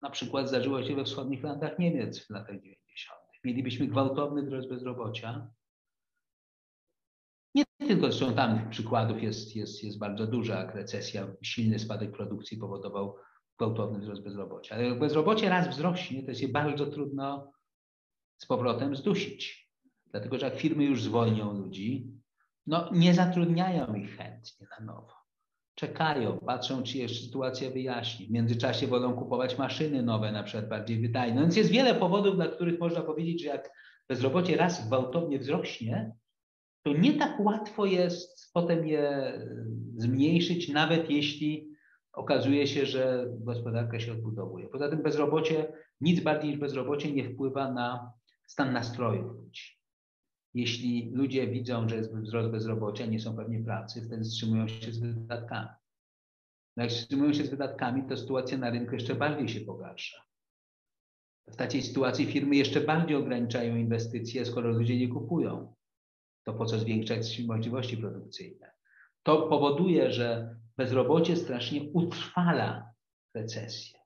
na przykład zdarzyło się we wschodnich landach Niemiec w latach 90. Mielibyśmy gwałtowny wzrost bezrobocia. Nie tylko zresztą tam przykładów jest, jest, jest bardzo duża, jak recesja, silny spadek produkcji powodował gwałtowny wzrost bezrobocia. Ale jak bezrobocie raz wzrośnie, to jest je bardzo trudno z powrotem zdusić. Dlatego, że jak firmy już zwolnią ludzi, no nie zatrudniają ich chętnie na nowo czekają, patrzą, czy jeszcze sytuacja wyjaśni. W międzyczasie wolą kupować maszyny nowe, na przykład bardziej wydajne. No więc jest wiele powodów, dla których można powiedzieć, że jak bezrobocie raz gwałtownie wzrośnie, to nie tak łatwo jest potem je zmniejszyć, nawet jeśli okazuje się, że gospodarka się odbudowuje. Poza tym bezrobocie, nic bardziej niż bezrobocie nie wpływa na stan nastrojów ludzi. Jeśli ludzie widzą, że jest wzrost bezrobocia, nie są pewnie pracy, wtedy wstrzymują się z wydatkami. No jak wstrzymują się z wydatkami, to sytuacja na rynku jeszcze bardziej się pogarsza. W takiej sytuacji firmy jeszcze bardziej ograniczają inwestycje, skoro ludzie nie kupują. To po co zwiększać możliwości produkcyjne? To powoduje, że bezrobocie strasznie utrwala recesję.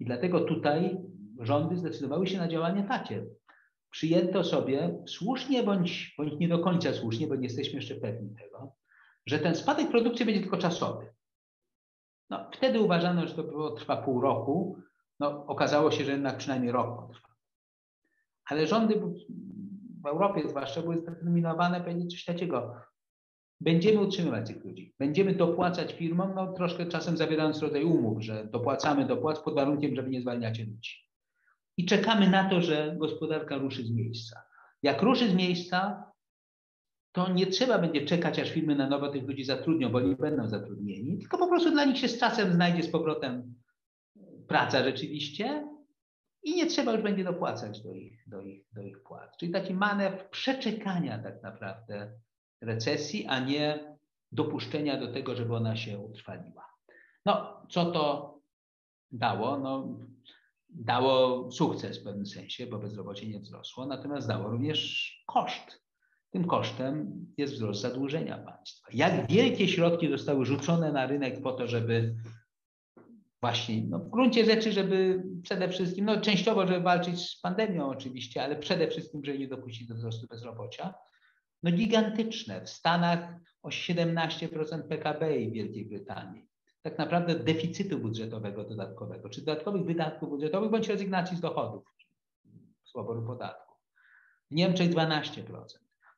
I dlatego tutaj rządy zdecydowały się na działanie takie. Przyjęto sobie słusznie bądź, bądź nie do końca słusznie, bo nie jesteśmy jeszcze pewni tego, że ten spadek produkcji będzie tylko czasowy. No, wtedy uważano, że to było, trwa pół roku. No, okazało się, że jednak przynajmniej rok potrwa. Ale rządy w Europie zwłaszcza były zdeterminowane powiedzieć coś takiego. Będziemy utrzymywać tych ludzi. Będziemy dopłacać firmom, no troszkę czasem zawierając rodzaj umów, że dopłacamy dopłat pod warunkiem, żeby nie zwalniacie ludzi. I czekamy na to, że gospodarka ruszy z miejsca. Jak ruszy z miejsca, to nie trzeba będzie czekać, aż firmy na nowo tych ludzi zatrudnią, bo nie będą zatrudnieni, tylko po prostu dla nich się z czasem znajdzie z powrotem praca rzeczywiście i nie trzeba już będzie dopłacać do ich, do ich, do ich płat. Czyli taki manewr przeczekania tak naprawdę recesji, a nie dopuszczenia do tego, żeby ona się utrwaliła. No, co to dało? No, dało sukces w pewnym sensie, bo bezrobocie nie wzrosło, natomiast dało również koszt. Tym kosztem jest wzrost zadłużenia państwa. Jak wielkie środki zostały rzucone na rynek po to, żeby właśnie no, w gruncie rzeczy, żeby przede wszystkim, no częściowo, żeby walczyć z pandemią oczywiście, ale przede wszystkim, żeby nie dopuścić do wzrostu bezrobocia, no gigantyczne. W Stanach o 17% PKB i Wielkiej Brytanii. Tak naprawdę deficytu budżetowego dodatkowego, czy dodatkowych wydatków budżetowych, bądź rezygnacji z dochodów, z podatków. W Niemczech 12%.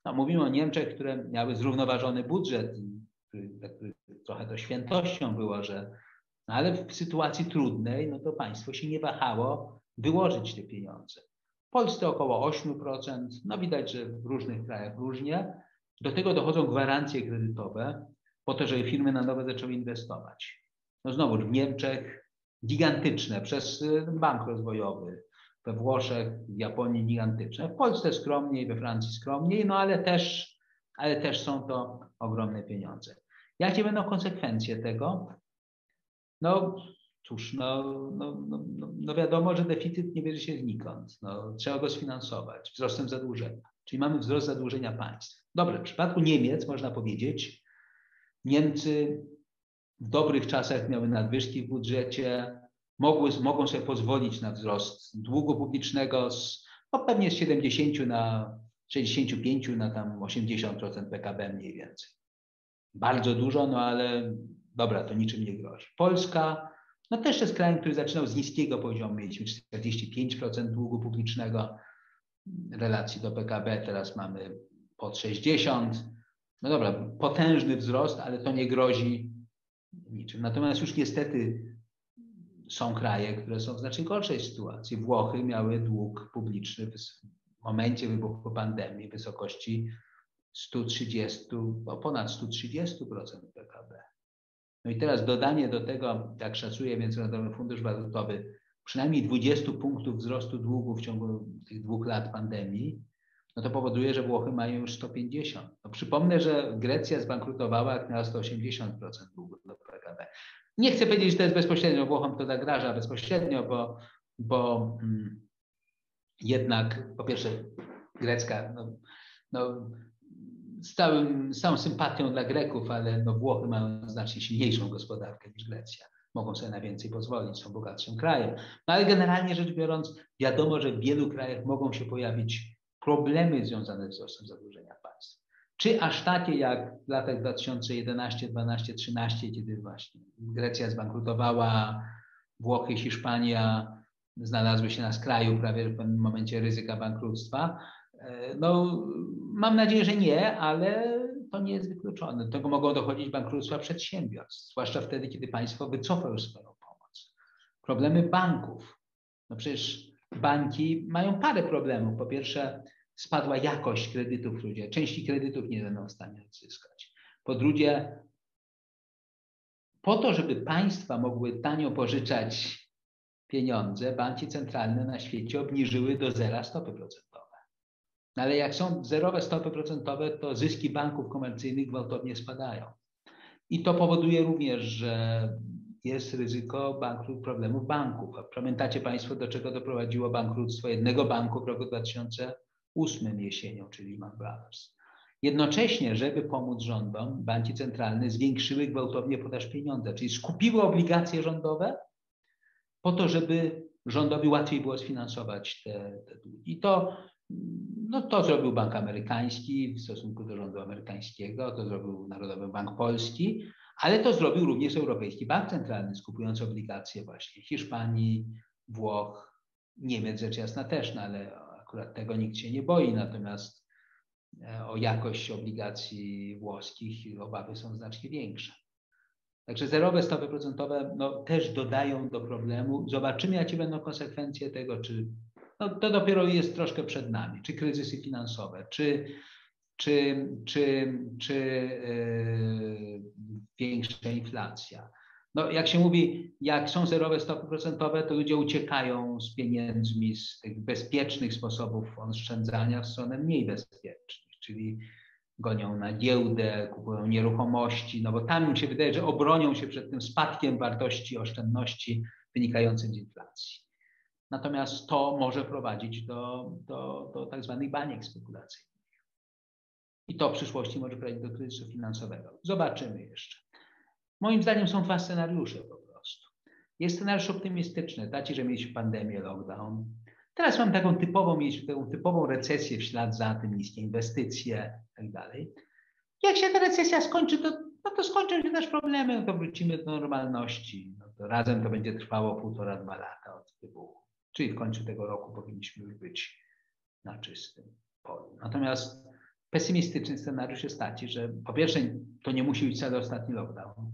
No, mówimy o Niemczech, które miały zrównoważony budżet, który, trochę to świętością było, że no ale w sytuacji trudnej, no to państwo się nie wahało wyłożyć te pieniądze. W Polsce około 8%, no widać, że w różnych krajach różnie. Do tego dochodzą gwarancje kredytowe po to, żeby firmy na nowe zaczęły inwestować. No znowu w Niemczech gigantyczne przez y, bank rozwojowy, we Włoszech, w Japonii gigantyczne, w Polsce skromniej, we Francji skromniej, no ale też, ale też są to ogromne pieniądze. Jakie będą konsekwencje tego? No cóż, no, no, no, no wiadomo, że deficyt nie bierze się znikąd. No, trzeba go sfinansować wzrostem zadłużenia. Czyli mamy wzrost zadłużenia państw. Dobrze, w przypadku Niemiec można powiedzieć, Niemcy w dobrych czasach miały nadwyżki w budżecie, mogły, mogą sobie pozwolić na wzrost długu publicznego z no pewnie z 70 na 65 na tam 80% PKB mniej więcej. Bardzo dużo, no ale dobra, to niczym nie grozi. Polska, no też jest krajem, który zaczynał z niskiego poziomu. Mieliśmy 45% długu publicznego relacji do PKB, teraz mamy pod 60. No dobra, potężny wzrost, ale to nie grozi niczym. Natomiast już niestety są kraje, które są w znacznie gorszej sytuacji. Włochy miały dług publiczny w momencie wybuchu pandemii w wysokości 130, ponad 130% PKB. No i teraz dodanie do tego, jak szacuje Międzynarodowy Fundusz Walutowy, przynajmniej 20 punktów wzrostu długu w ciągu tych dwóch lat pandemii, no to powoduje, że Włochy mają już 150. No przypomnę, że Grecja zbankrutowała, jak miała 180% długu do PKB. Nie chcę powiedzieć, że to jest bezpośrednio, Włochom to zagraża bezpośrednio, bo, bo hmm, jednak po pierwsze grecka, no, no, z, całym, z całą sympatią dla Greków, ale no Włochy mają znacznie silniejszą gospodarkę niż Grecja. Mogą sobie na więcej pozwolić, są bogatszym krajem. No ale generalnie rzecz biorąc, wiadomo, że w wielu krajach mogą się pojawić problemy związane z wzrostem zadłużenia państw. Czy aż takie jak w latach 2011, 12, 13, kiedy właśnie Grecja zbankrutowała, Włochy, Hiszpania znalazły się na skraju prawie w pewnym momencie ryzyka bankructwa, E, no, mam nadzieję, że nie, ale to nie jest wykluczone. Do tego mogą dochodzić bankructwa przedsiębiorstw, zwłaszcza wtedy, kiedy państwo wycofa już swoją pomoc. Problemy banków. No przecież banki mają parę problemów. Po pierwsze, spadła jakość kredytów ludzie. Części kredytów nie będą w stanie odzyskać. Po drugie, po to, żeby państwa mogły tanio pożyczać pieniądze, banki centralne na świecie obniżyły do zera stopy procentowe. No ale jak są zerowe stopy procentowe, to zyski banków komercyjnych gwałtownie spadają. I to powoduje również, że jest ryzyko bankrut, problemów banków. Pamiętacie Państwo, do czego doprowadziło bankructwo jednego banku w roku 2008 jesienią, czyli Lehman Brothers. Jednocześnie, żeby pomóc rządom, banki centralne zwiększyły gwałtownie podaż pieniądza, czyli skupiły obligacje rządowe po to, żeby rządowi łatwiej było sfinansować te, te długi. I to, no, to zrobił Bank Amerykański w stosunku do rządu amerykańskiego, to zrobił Narodowy Bank Polski, ale to zrobił również Europejski Bank Centralny, skupując obligacje właśnie Hiszpanii, Włoch, Niemiec rzecz jasna też, no ale akurat tego nikt się nie boi, natomiast e, o jakość obligacji włoskich obawy są znacznie większe. Także zerowe stopy procentowe no, też dodają do problemu. Zobaczymy, jakie będą konsekwencje tego, czy no, to dopiero jest troszkę przed nami, czy kryzysy finansowe, czy, czy, czy, czy yy, większa inflacja. No, jak się mówi, jak są zerowe stopy procentowe, to ludzie uciekają z pieniędzmi z tych bezpiecznych sposobów oszczędzania w stronę mniej bezpiecznych, czyli gonią na giełdę, kupują nieruchomości, no bo tam mi się wydaje, że obronią się przed tym spadkiem wartości oszczędności wynikającym z inflacji. Natomiast to może prowadzić do, do, do tak zwanych baniek spekulacyjnych. I to w przyszłości może prowadzić do kryzysu finansowego. Zobaczymy jeszcze. Moim zdaniem są dwa scenariusze po prostu. Jest scenariusz optymistyczny, taki, że mieliśmy pandemię, lockdown. Teraz mam taką typową, mieliśmy taką typową recesję w ślad za tym, niskie inwestycje i tak dalej. Jak się ta recesja skończy, to, no to skończą się też problemy, no to wrócimy do normalności. No to razem to będzie trwało półtora, dwa lata od wybuchu. Czyli w końcu tego roku powinniśmy już być na czystym polu. Natomiast pesymistyczny scenariusz jest taki, że po pierwsze to nie musi być wcale ostatni lockdown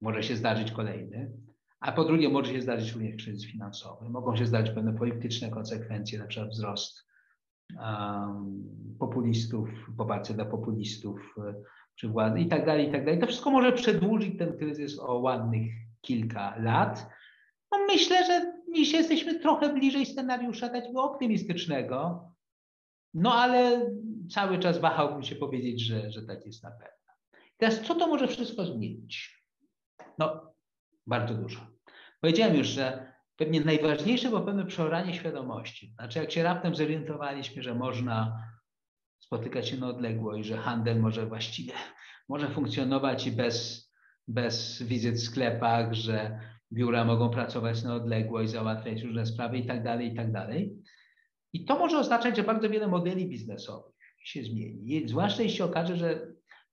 może się zdarzyć kolejny, a po drugie może się zdarzyć również kryzys finansowy. Mogą się zdarzyć pewne polityczne konsekwencje, na przykład wzrost um, populistów, poparcie dla populistów e, przy władzy i tak dalej, i tak dalej. To wszystko może przedłużyć ten kryzys o ładnych kilka lat. No myślę, że dziś jesteśmy trochę bliżej scenariusza takiego optymistycznego, no ale cały czas wahałbym się powiedzieć, że, że tak jest na pewno. Teraz co to może wszystko zmienić? No, bardzo dużo. Powiedziałem już, że pewnie najważniejsze było pewne przeoranie świadomości. Znaczy, jak się raptem zorientowaliśmy, że można spotykać się na odległość, że handel może właściwie może funkcjonować i bez, bez wizyt w sklepach, że biura mogą pracować na odległość, załatwiać różne sprawy i tak dalej, i tak dalej. I to może oznaczać, że bardzo wiele modeli biznesowych się zmieni. Zwłaszcza jeśli się okaże, że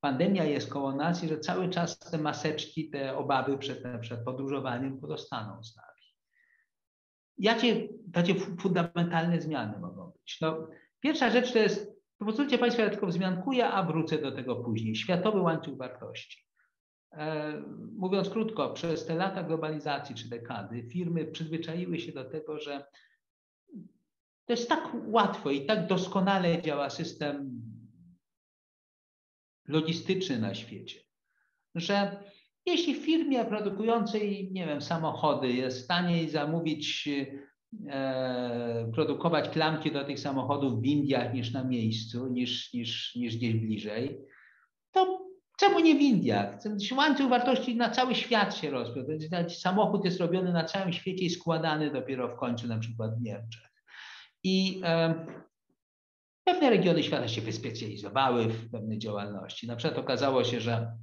pandemia jest koło nas i że cały czas te maseczki, te obawy przed, przed podróżowaniem pozostaną z nami. Jakie takie fundamentalne zmiany mogą być? No, pierwsza rzecz to jest, pozwólcie Państwo, ja tylko wzmiankuję, a wrócę do tego później. Światowy łańcuch wartości. E, mówiąc krótko, przez te lata globalizacji czy dekady firmy przyzwyczaiły się do tego, że to jest tak łatwo i tak doskonale działa system logistyczny na świecie, że jeśli w firmie produkującej, nie wiem, samochody jest w stanie zamówić, e, produkować klamki do tych samochodów w Indiach niż na miejscu, niż, niż, niż gdzieś bliżej, to czemu nie w Indiach? Łańcuch wartości na cały świat się rozpiął. Samochód jest robiony na całym świecie i składany dopiero w końcu na przykład w Niemczech. I e, Pewne regiony świata się wyspecjalizowały w pewnej działalności. Na przykład okazało się, że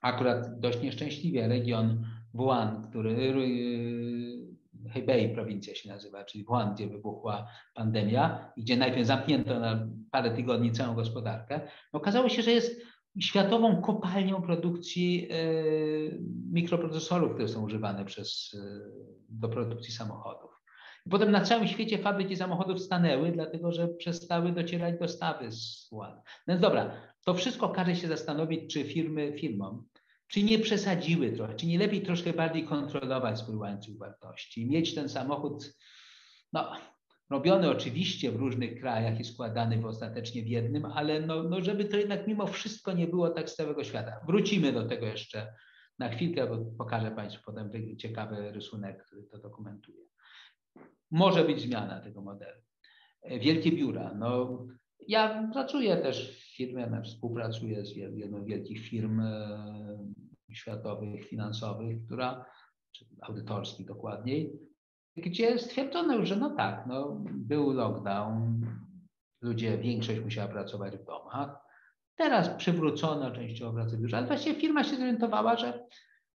akurat dość nieszczęśliwie region Wuhan, który y, Hebei prowincja się nazywa, czyli Wuhan, gdzie wybuchła pandemia gdzie najpierw zamknięto na parę tygodni całą gospodarkę, okazało się, że jest światową kopalnią produkcji y, mikroprocesorów, które są używane przez, y, do produkcji samochodów. Potem na całym świecie fabryki samochodów stanęły, dlatego że przestały docierać dostawy z Wuhan. No więc dobra, to wszystko każe się zastanowić, czy firmy firmom, czy nie przesadziły trochę, czy nie lepiej troszkę bardziej kontrolować swój łańcuch wartości, mieć ten samochód, no, robiony oczywiście w różnych krajach i składany w ostatecznie w jednym, ale no, no żeby to jednak mimo wszystko nie było tak z całego świata. Wrócimy do tego jeszcze na chwilkę, bo pokażę Państwu potem ciekawy rysunek, który to dokumentuje może być zmiana tego modelu. Wielkie biura. No, ja pracuję też w firmie, współpracuję z jedną z wielkich firm e, światowych, finansowych, która, czy audytorskich dokładniej, gdzie stwierdzono już, że no tak, no, był lockdown, ludzie, większość musiała pracować w domach. Teraz przywrócono częściowo pracę biurze, ale właściwie firma się zorientowała, że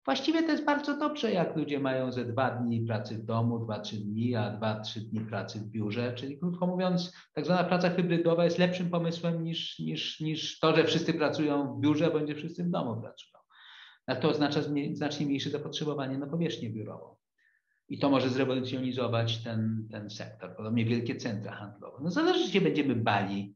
Właściwie to jest bardzo dobrze, jak ludzie mają ze dwa dni pracy w domu, dwa, trzy dni, a dwa, trzy dni pracy w biurze. Czyli krótko mówiąc, tak zwana praca hybrydowa jest lepszym pomysłem niż, niż, niż to, że wszyscy pracują w biurze, bądź wszyscy w domu pracują. A to oznacza znacznie mniejsze zapotrzebowanie na powierzchnię biurową. I to może zrewolucjonizować ten, ten sektor. Podobnie wielkie centra handlowe. No zależy, czy będziemy bali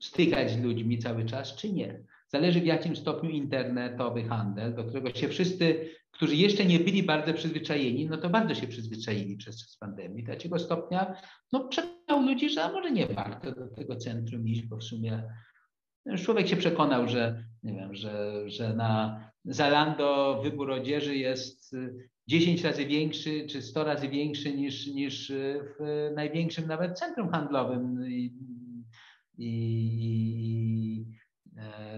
stykać z ludźmi cały czas, czy nie. Zależy w jakim stopniu internetowy handel, do którego się wszyscy, którzy jeszcze nie byli bardzo przyzwyczajeni, no to bardzo się przyzwyczaili przez pandemię. Do takiego stopnia no, przekonał ludzi, że może nie warto do tego centrum iść, bo w sumie człowiek się przekonał, że nie wiem, że, że na Zalando wybór odzieży jest 10 razy większy czy 100 razy większy niż, niż w największym nawet centrum handlowym i, i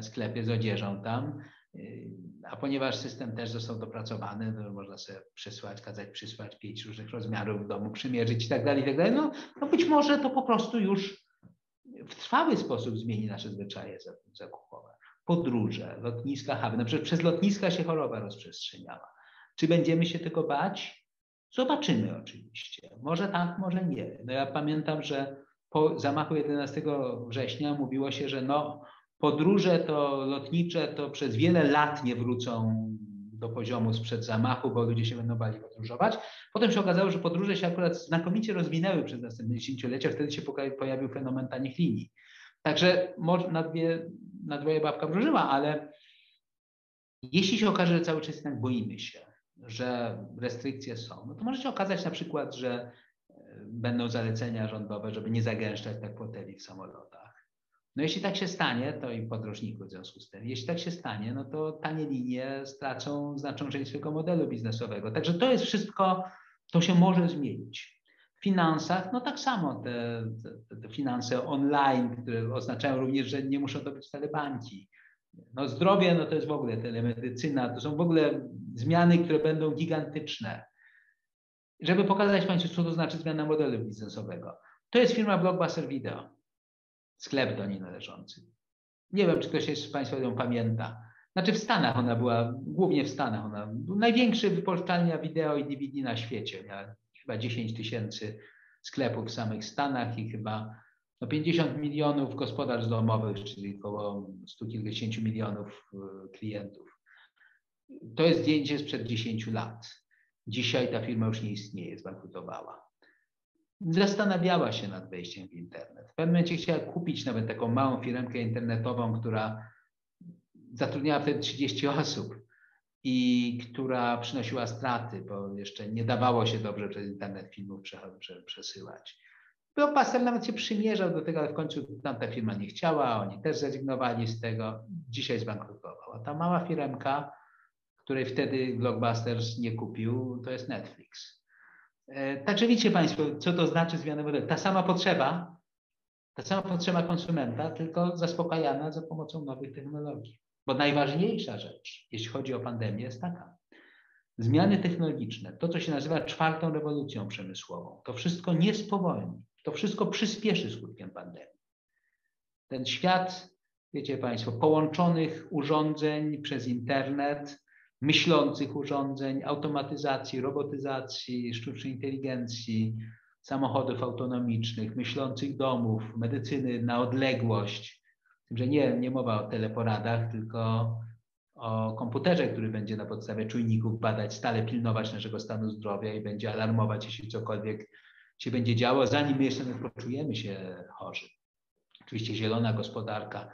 sklepie z odzieżą tam. A ponieważ system też został dopracowany, można sobie przysłać, kazać przysłać pięć różnych rozmiarów w domu, przymierzyć i tak dalej, i tak dalej. No, no być może to po prostu już w trwały sposób zmieni nasze zwyczaje zakupowe. Podróże, lotniska, huby. No przecież przez lotniska się choroba rozprzestrzeniała. Czy będziemy się tego bać? Zobaczymy oczywiście. Może tak, może nie. No ja pamiętam, że po zamachu 11 września mówiło się, że no, podróże to lotnicze to przez wiele lat nie wrócą do poziomu sprzed zamachu, bo ludzie się będą bali podróżować. Potem się okazało, że podróże się akurat znakomicie rozwinęły przez następne dziesięciolecia, wtedy się pojawił fenomen tanich linii. Także na, dwie, na dwoje babka wróżyła, ale jeśli się okaże, że cały czas jednak boimy się, że restrykcje są, no to może się okazać na przykład, że e, będą zalecenia rządowe, żeby nie zagęszczać tak foteli w samolotach. No jeśli tak się stanie, to i podróżników w związku z tym, jeśli tak się stanie, no to tanie linie stracą znaczną część swojego modelu biznesowego. Także to jest wszystko, to się może zmienić. W finansach, no tak samo te, te, te finanse online, które oznaczają również, że nie muszą to być wcale banki. No zdrowie, no to jest w ogóle telemedycyna, to są w ogóle zmiany, które będą gigantyczne. Żeby pokazać Państwu, co to znaczy zmiana modelu biznesowego. To jest firma Blockbuster Video, sklep do niej należący. Nie wiem, czy ktoś z Państwa ją pamięta. Znaczy w Stanach ona była, głównie w Stanach ona, największa wypożyczalnia wideo i DVD na świecie. Miała chyba 10 tysięcy sklepów w samych Stanach i chyba no 50 milionów gospodarstw domowych, czyli około 100 kilkudziesięciu milionów e, klientów. To jest zdjęcie sprzed 10 lat. Dzisiaj ta firma już nie istnieje, zbankrutowała. Zastanawiała się nad wejściem w internet. W pewnym momencie chciała kupić nawet taką małą firmkę internetową, która zatrudniała wtedy 30 osób i która przynosiła straty, bo jeszcze nie dawało się dobrze przez internet filmów przesyłać. Blockbuster nawet się przymierzał do tego, ale w końcu tamta firma nie chciała, oni też zrezygnowali z tego. Dzisiaj zbankrutowała. Ta mała firmka, której wtedy Blockbusters nie kupił, to jest Netflix. E, także widzicie Państwo, co to znaczy zmiana modelu. Ta sama potrzeba, ta sama potrzeba konsumenta, tylko zaspokajana za pomocą nowych technologii. Bo najważniejsza rzecz, jeśli chodzi o pandemię, jest taka. Zmiany technologiczne, to co się nazywa czwartą rewolucją przemysłową, to wszystko nie spowolni. To wszystko przyspieszy skutkiem pandemii. Ten świat, wiecie Państwo, połączonych urządzeń przez internet, myślących urządzeń, automatyzacji, robotyzacji, sztucznej inteligencji, samochodów autonomicznych, myślących domów, medycyny na odległość. Że nie, nie mowa o teleporadach, tylko o komputerze, który będzie na podstawie czujników badać, stale pilnować naszego stanu zdrowia i będzie alarmować, jeśli cokolwiek się będzie działo, zanim my jeszcze nie poczujemy się chorzy. Oczywiście zielona gospodarka.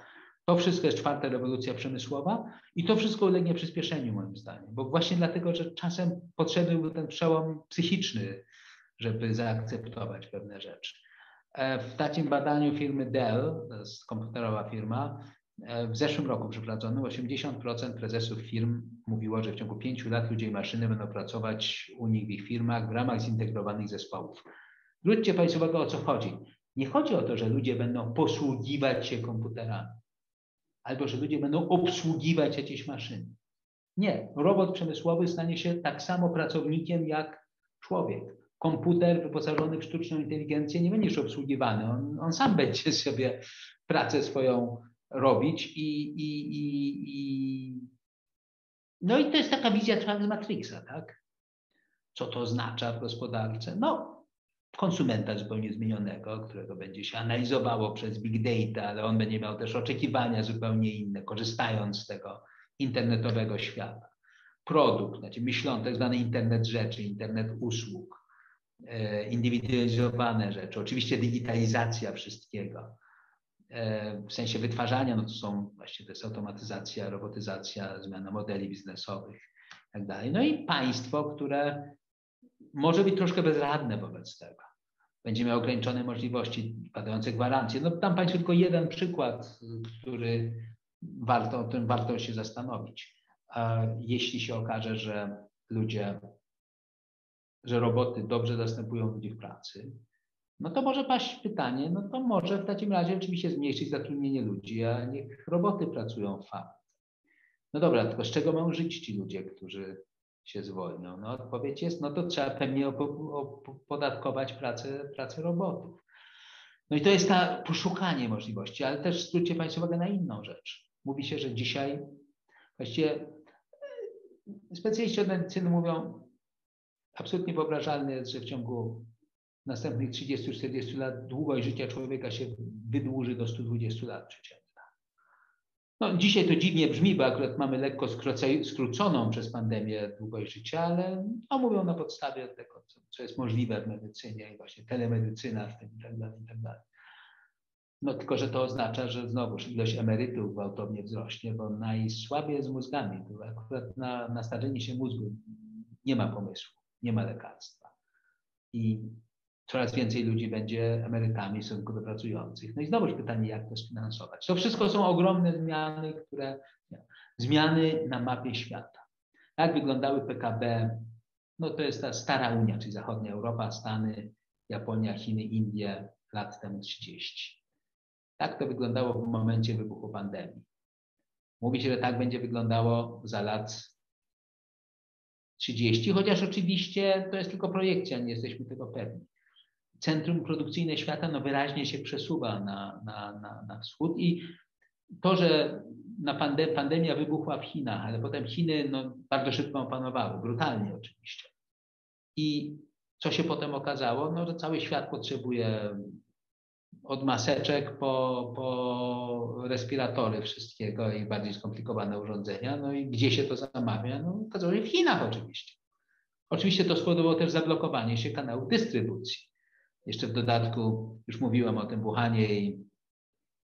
To wszystko jest czwarta rewolucja przemysłowa i to wszystko ulegnie przyspieszeniu moim zdaniem, bo właśnie dlatego, że czasem potrzebny był ten przełom psychiczny, żeby zaakceptować pewne rzeczy. E, w takim badaniu firmy Dell, to jest komputerowa firma, e, w zeszłym roku przeprowadzonym 80% prezesów firm mówiło, że w ciągu pięciu lat ludzie i maszyny będą pracować u nich w ich firmach w ramach zintegrowanych zespołów. Zwróćcie Państwo uwagę, o co chodzi. Nie chodzi o to, że ludzie będą posługiwać się komputerami, albo że ludzie będą obsługiwać jakieś maszyny. Nie, robot przemysłowy stanie się tak samo pracownikiem jak człowiek. Komputer wyposażony w sztuczną inteligencję nie będzie obsługiwany. On, on sam będzie sobie pracę swoją robić i, i, i, i No i to jest taka wizja z Matrixa, tak? Co to oznacza w gospodarce? No, konsumenta zupełnie zmienionego, którego będzie się analizowało przez big data, ale on będzie miał też oczekiwania zupełnie inne, korzystając z tego internetowego świata. Produkt, znaczy myśląc, tak zwany internet rzeczy, internet usług, e, indywidualizowane rzeczy, oczywiście digitalizacja wszystkiego. E, w sensie wytwarzania, no to są właśnie to jest automatyzacja, robotyzacja, zmiana modeli biznesowych tak dalej. No i państwo, które może być troszkę bezradne wobec tego. Będzie miało ograniczone możliwości, padające gwarancje. No tam Państwu tylko jeden przykład, który warto, o tym warto się zastanowić. Jeśli się okaże, że ludzie, że roboty dobrze zastępują ludzi w pracy, no to może paść pytanie, no to może w takim razie oczywiście zmniejszyć zatrudnienie ludzi, a niech roboty pracują w fabryce. No dobra, tylko z czego mają żyć ci ludzie, którzy się zwolnią? No odpowiedź jest, no to trzeba pewnie opodatkować pracę, pracę robotów. No i to jest ta poszukanie możliwości, ale też zwróćcie Państwo uwagę na inną rzecz. Mówi się, że dzisiaj właściwie e, specjaliści od medycyny mówią, absolutnie wyobrażalne jest, że w ciągu następnych 30-40 lat długość życia człowieka się wydłuży do 120 lat przeciętna. No, dzisiaj to dziwnie brzmi, bo akurat mamy lekko skróconą przez pandemię długość życia, ale no, mówią na podstawie tego, co, co jest możliwe w medycynie i właśnie telemedycyna w tym i tak dalej, i tak dalej. No tylko, że to oznacza, że znowuż ilość emerytów gwałtownie wzrośnie, bo najsłabiej z mózgami. Akurat na, na starzenie się mózgu nie ma pomysłu, nie ma lekarstwa. I coraz więcej ludzi będzie emerytami do pracujących. No i znowu pytanie, jak to sfinansować. To wszystko są ogromne zmiany, które zmiany na mapie świata. Jak wyglądały PKB? No to jest ta stara Unia, czyli zachodnia Europa, Stany, Japonia, Chiny, Indie lat temu 30. Tak to wyglądało w momencie wybuchu pandemii. Mówi się, że tak będzie wyglądało za lat 30, chociaż oczywiście to jest tylko projekcja, nie jesteśmy tego pewni centrum produkcyjne świata no, wyraźnie się przesuwa na, na, na, na wschód i to, że na pandem pandemia wybuchła w Chinach, ale potem Chiny no, bardzo szybko opanowały, brutalnie oczywiście. I co się potem okazało? No, że cały świat potrzebuje od maseczek po, po respiratory wszystkiego i bardziej skomplikowane urządzenia. No i gdzie się to zamawia? No okazało się w Chinach oczywiście. Oczywiście to spowodowało też zablokowanie się kanału dystrybucji. Jeszcze w dodatku, już mówiłem o tym Wuhanie i,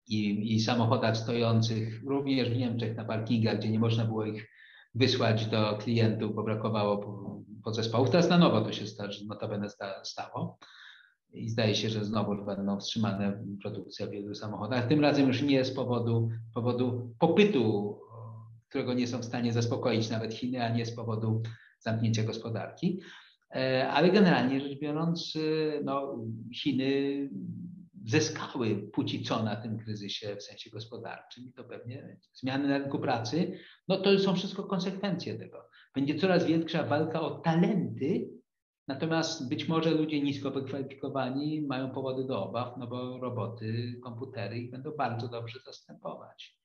i, i samochodach stojących również w Niemczech na parkingach, gdzie nie można było ich wysłać do klientów, bo brakowało podzespołów. Teraz na nowo to się notabene stało. I zdaje się, że znowu będą wstrzymane produkcja w wielu samochodach. Tym razem już nie z powodu, powodu popytu, którego nie są w stanie zaspokoić nawet Chiny, a nie z powodu zamknięcia gospodarki. E, ale generalnie rzecz biorąc, e, no, Chiny zyskały póki co na tym kryzysie w sensie gospodarczym i to pewnie zmiany na rynku pracy, no to są wszystko konsekwencje tego. Będzie coraz większa walka o talenty, natomiast być może ludzie nisko wykwalifikowani mają powody do obaw, no bo roboty, komputery ich będą bardzo dobrze zastępować.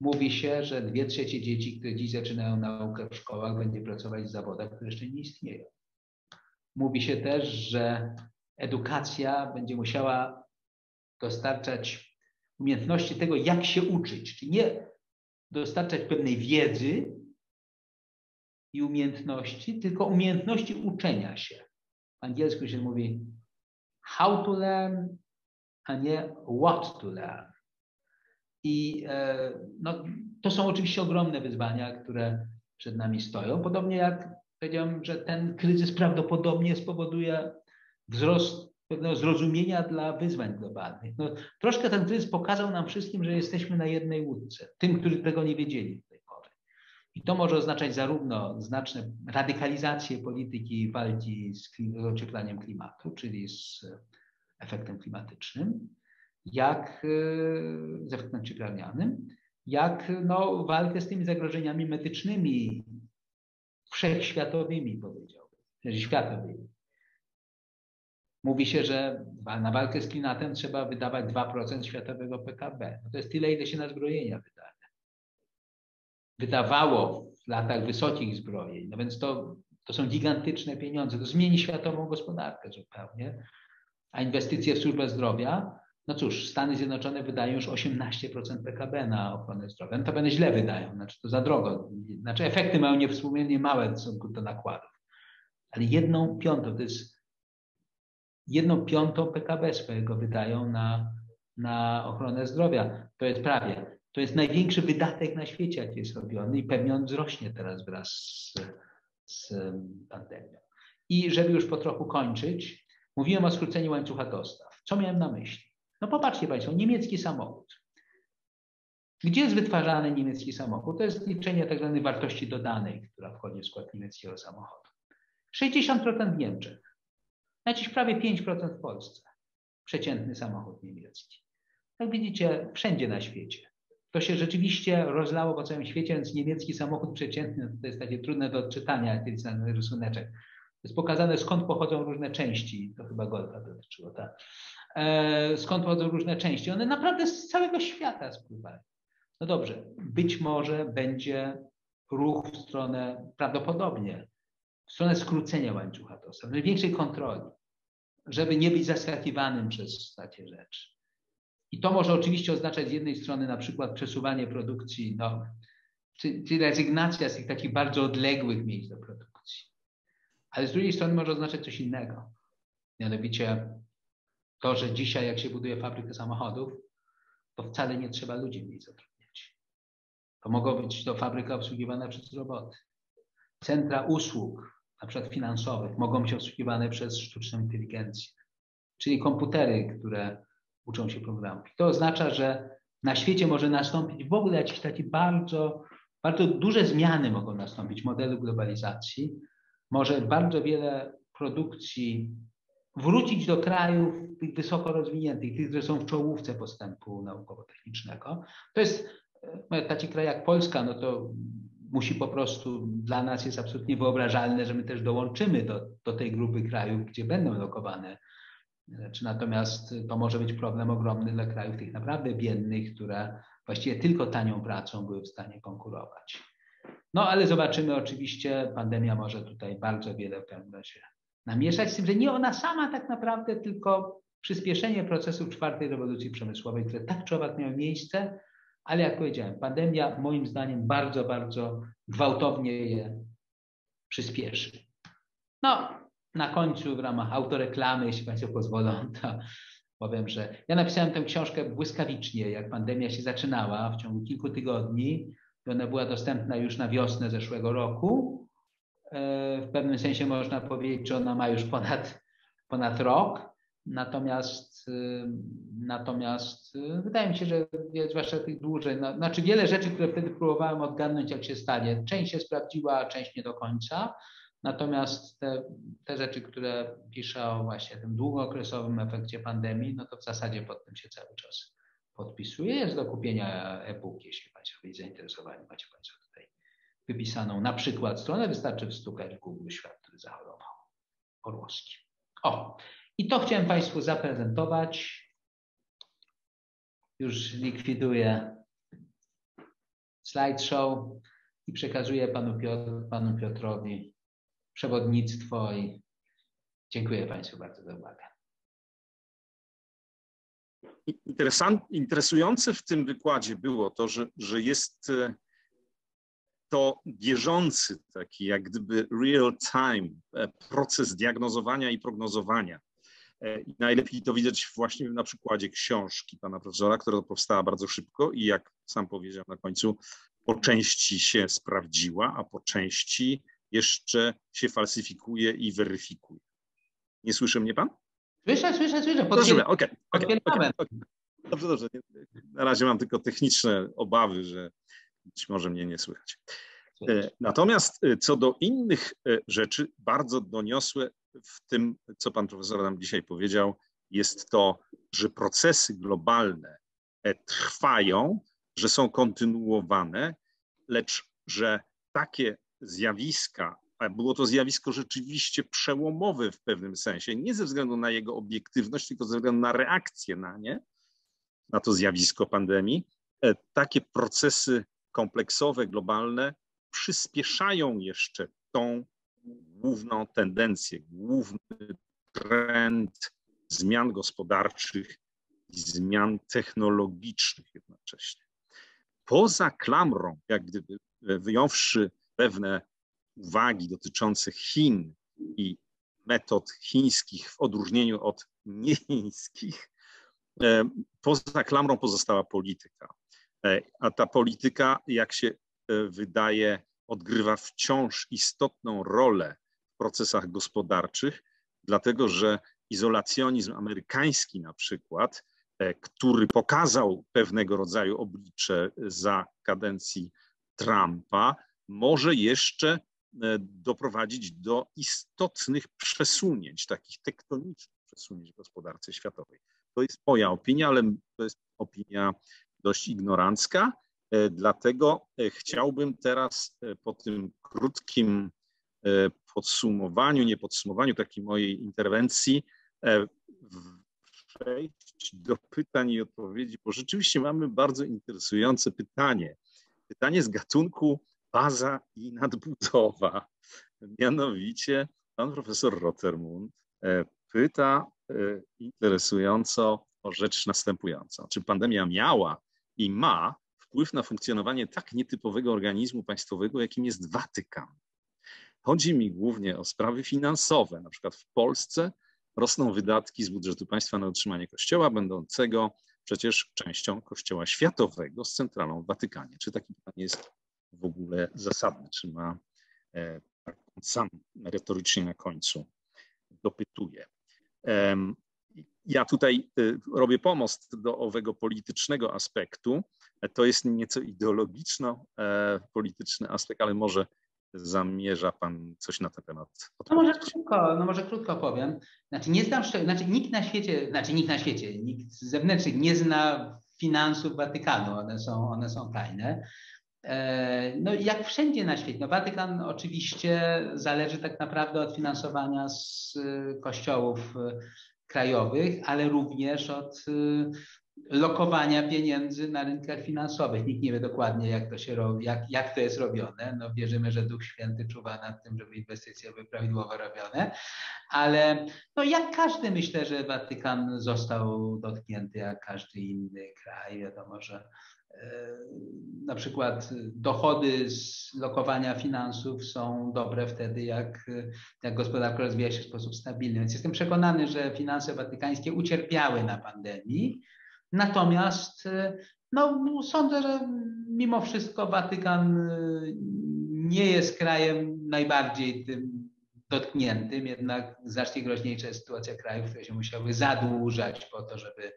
Mówi się, że dwie trzecie dzieci, które dziś zaczynają naukę w szkołach, będzie pracować w zawodach, które jeszcze nie istnieją. Mówi się też, że edukacja będzie musiała dostarczać umiejętności tego, jak się uczyć, czyli nie dostarczać pewnej wiedzy i umiejętności, tylko umiejętności uczenia się. W angielsku się mówi how to learn, a nie what to learn. I e, no, to są oczywiście ogromne wyzwania, które przed nami stoją. Podobnie jak powiedziałem, że ten kryzys prawdopodobnie spowoduje wzrost pewnego zrozumienia dla wyzwań globalnych. No, troszkę ten kryzys pokazał nam wszystkim, że jesteśmy na jednej łódce, tym, którzy tego nie wiedzieli do tej pory. I to może oznaczać zarówno znaczne radykalizację polityki walki z, z klimatu, czyli z efektem klimatycznym, jak e, z efektem cieplarnianym, jak no, walkę z tymi zagrożeniami medycznymi, wszechświatowymi, powiedziałbym, znaczy światowymi. Mówi się, że na walkę z klimatem trzeba wydawać 2% światowego PKB. No to jest tyle, ile się na zbrojenia wydaje. Wydawało w latach wysokich zbrojeń. No więc to, to są gigantyczne pieniądze. To zmieni światową gospodarkę zupełnie. A inwestycje w służbę zdrowia, no cóż, Stany Zjednoczone wydają już 18% PKB na ochronę zdrowia. No to będą źle wydają, znaczy to za drogo. Znaczy efekty mają niewspółmiernie małe w stosunku do nakładów. Ale jedną piątą, to jest jedną piątą PKB swojego wydają na, na ochronę zdrowia. To jest prawie. To jest największy wydatek na świecie, jaki jest robiony i pewnie on wzrośnie teraz wraz z, z pandemią. I żeby już po trochu kończyć, mówiłem o skróceniu łańcucha dostaw. Co miałem na myśli? No popatrzcie Państwo, niemiecki samochód. Gdzie jest wytwarzany niemiecki samochód? To jest liczenie tak zwanej wartości dodanej, która wchodzi w skład niemieckiego samochodu. 60% w Niemczech, jakieś prawie 5% w Polsce. Przeciętny samochód niemiecki. Jak widzicie, wszędzie na świecie. To się rzeczywiście rozlało po całym świecie, więc niemiecki samochód przeciętny to jest takie trudne do odczytania, ten rysuneczek. Jest pokazane, skąd pochodzą różne części. To chyba Golfa dotyczyło, tak. E, skąd pochodzą różne części. One naprawdę z całego świata spływają. No dobrze, być może będzie ruch w stronę, prawdopodobnie, w stronę skrócenia łańcucha dostaw, większej kontroli, żeby nie być zaskakiwanym przez takie rzeczy. I to może oczywiście oznaczać z jednej strony na przykład przesuwanie produkcji, no, czy, czy rezygnacja z tych takich bardzo odległych miejsc do produkcji. Ale z drugiej strony może oznaczać coś innego. Mianowicie to, że dzisiaj jak się buduje fabrykę samochodów, to wcale nie trzeba ludzi w niej zatrudniać. To mogą być to fabryka obsługiwana przez roboty. Centra usług, na przykład finansowych, mogą być obsługiwane przez sztuczną inteligencję. Czyli komputery, które uczą się programów. To oznacza, że na świecie może nastąpić w ogóle jakieś takie bardzo, bardzo duże zmiany mogą nastąpić w modelu globalizacji. Może bardzo wiele produkcji wrócić do krajów tych wysoko rozwiniętych, tych, które są w czołówce postępu naukowo-technicznego. To jest e, taki kraj jak Polska, no to musi po prostu, dla nas jest absolutnie wyobrażalne, że my też dołączymy do, do tej grupy krajów, gdzie będą lokowane czy natomiast to może być problem ogromny dla krajów tych naprawdę biednych, które właściwie tylko tanią pracą były w stanie konkurować. No ale zobaczymy, oczywiście pandemia może tutaj bardzo wiele w pewnym razie namieszać, z tym, że nie ona sama tak naprawdę, tylko przyspieszenie procesów czwartej rewolucji przemysłowej, które tak czy owak miały miejsce, ale jak powiedziałem, pandemia moim zdaniem bardzo, bardzo gwałtownie je przyspieszy. No, na końcu w ramach autoreklamy, jeśli Państwo pozwolą, to powiem, że ja napisałem tę książkę błyskawicznie, jak pandemia się zaczynała w ciągu kilku tygodni. Ona była dostępna już na wiosnę zeszłego roku. E, w pewnym sensie można powiedzieć, że ona ma już ponad, ponad rok. Natomiast, y, natomiast y, wydaje mi się, że zwłaszcza tych dłużej, no, znaczy wiele rzeczy, które wtedy próbowałem odgadnąć, jak się stanie. Część się sprawdziła, część nie do końca. Natomiast te, te rzeczy, które piszę o właśnie tym długookresowym efekcie pandemii, no to w zasadzie pod tym się cały czas podpisuje. Jest do kupienia e-book, jeśli Państwo byli zainteresowani, macie Państwo wypisaną na przykład stronę, wystarczy wstukać w Google świat, który zachorował. Orłowski. O, i to chciałem Państwu zaprezentować. Już likwiduję slideshow i przekazuję panu, Piotr, panu Piotrowi przewodnictwo i dziękuję Państwu bardzo za uwagę.
Interesujące w tym wykładzie było to, że, że jest e, to bieżący, taki jak gdyby real time e, proces diagnozowania i prognozowania. E, I najlepiej to widać właśnie na przykładzie książki pana profesora, która powstała bardzo szybko i jak sam powiedział na końcu, po części się sprawdziła, a po części jeszcze się falsyfikuje i weryfikuje. Nie słyszy mnie pan?
Słyszę, słyszę, słyszę.
Podwiel... Okej, okej, Dobrze, dobrze. Na razie mam tylko techniczne obawy, że być może mnie nie słychać. E, natomiast e, co do innych e, rzeczy, bardzo doniosłe w tym, co pan profesor nam dzisiaj powiedział, jest to, że procesy globalne trwają, że są kontynuowane, lecz że takie zjawiska, a było to zjawisko rzeczywiście przełomowe w pewnym sensie, nie ze względu na jego obiektywność, tylko ze względu na reakcję na nie, na to zjawisko pandemii, takie procesy kompleksowe, globalne przyspieszają jeszcze tą główną tendencję, główny trend zmian gospodarczych i zmian technologicznych jednocześnie. Poza klamrą, jak gdyby wyjąwszy pewne uwagi dotyczące Chin i metod chińskich w odróżnieniu od niechińskich, e, poza klamrą pozostała polityka. E, a ta polityka, jak się e, wydaje, odgrywa wciąż istotną rolę w procesach gospodarczych, dlatego że izolacjonizm amerykański na przykład, który pokazał pewnego rodzaju oblicze za kadencji Trumpa, może jeszcze doprowadzić do istotnych przesunięć, takich tektonicznych przesunięć w gospodarce światowej. To jest moja opinia, ale to jest opinia dość ignorancka. E, dlatego e, chciałbym teraz e, po tym krótkim podsumowaniu, nie podsumowaniu takiej mojej interwencji, przejść do pytań i odpowiedzi, bo rzeczywiście mamy bardzo interesujące pytanie. Pytanie z gatunku baza i nadbudowa. Mianowicie pan profesor Rottermund pyta interesująco o rzecz następującą. Czy pandemia miała i ma wpływ na funkcjonowanie tak nietypowego organizmu państwowego, jakim jest Watykan? Chodzi mi głównie o sprawy finansowe. Na przykład w Polsce rosną wydatki z budżetu państwa na utrzymanie kościoła, będącego przecież częścią kościoła światowego z centralą w Watykanie. Czy taki plan jest w ogóle zasadny? Czy ma e, sam retorycznie na końcu dopytuje. Ja tutaj y, robię pomost do owego politycznego aspektu. To jest nieco ideologiczno-polityczny e, aspekt, ale może zamierza Pan coś na ten temat
odpowiedzieć? No może krótko, no może krótko powiem. Znaczy nie znam, znaczy nikt na świecie, znaczy nikt na świecie, nikt z zewnętrznych nie zna finansów Watykanu, one są, one są tajne. E, no jak wszędzie na świecie, no Watykan oczywiście zależy tak naprawdę od finansowania z y, kościołów krajowych, ale również od y, lokowania pieniędzy na rynkach finansowych. Nikt nie wie dokładnie, jak to się robi, jak, jak to jest robione. No, wierzymy, że Duch Święty czuwa nad tym, żeby inwestycje były prawidłowo robione, ale no, jak każdy myślę, że Watykan został dotknięty, jak każdy inny kraj. Wiadomo, że na przykład dochody z lokowania finansów są dobre wtedy, jak, jak gospodarka rozwija się w sposób stabilny. Więc jestem przekonany, że finanse watykańskie ucierpiały na pandemii. Natomiast no, sądzę, że mimo wszystko Watykan nie jest krajem najbardziej tym dotkniętym, jednak znacznie groźniejsza jest sytuacja krajów, które się musiały zadłużać po to, żeby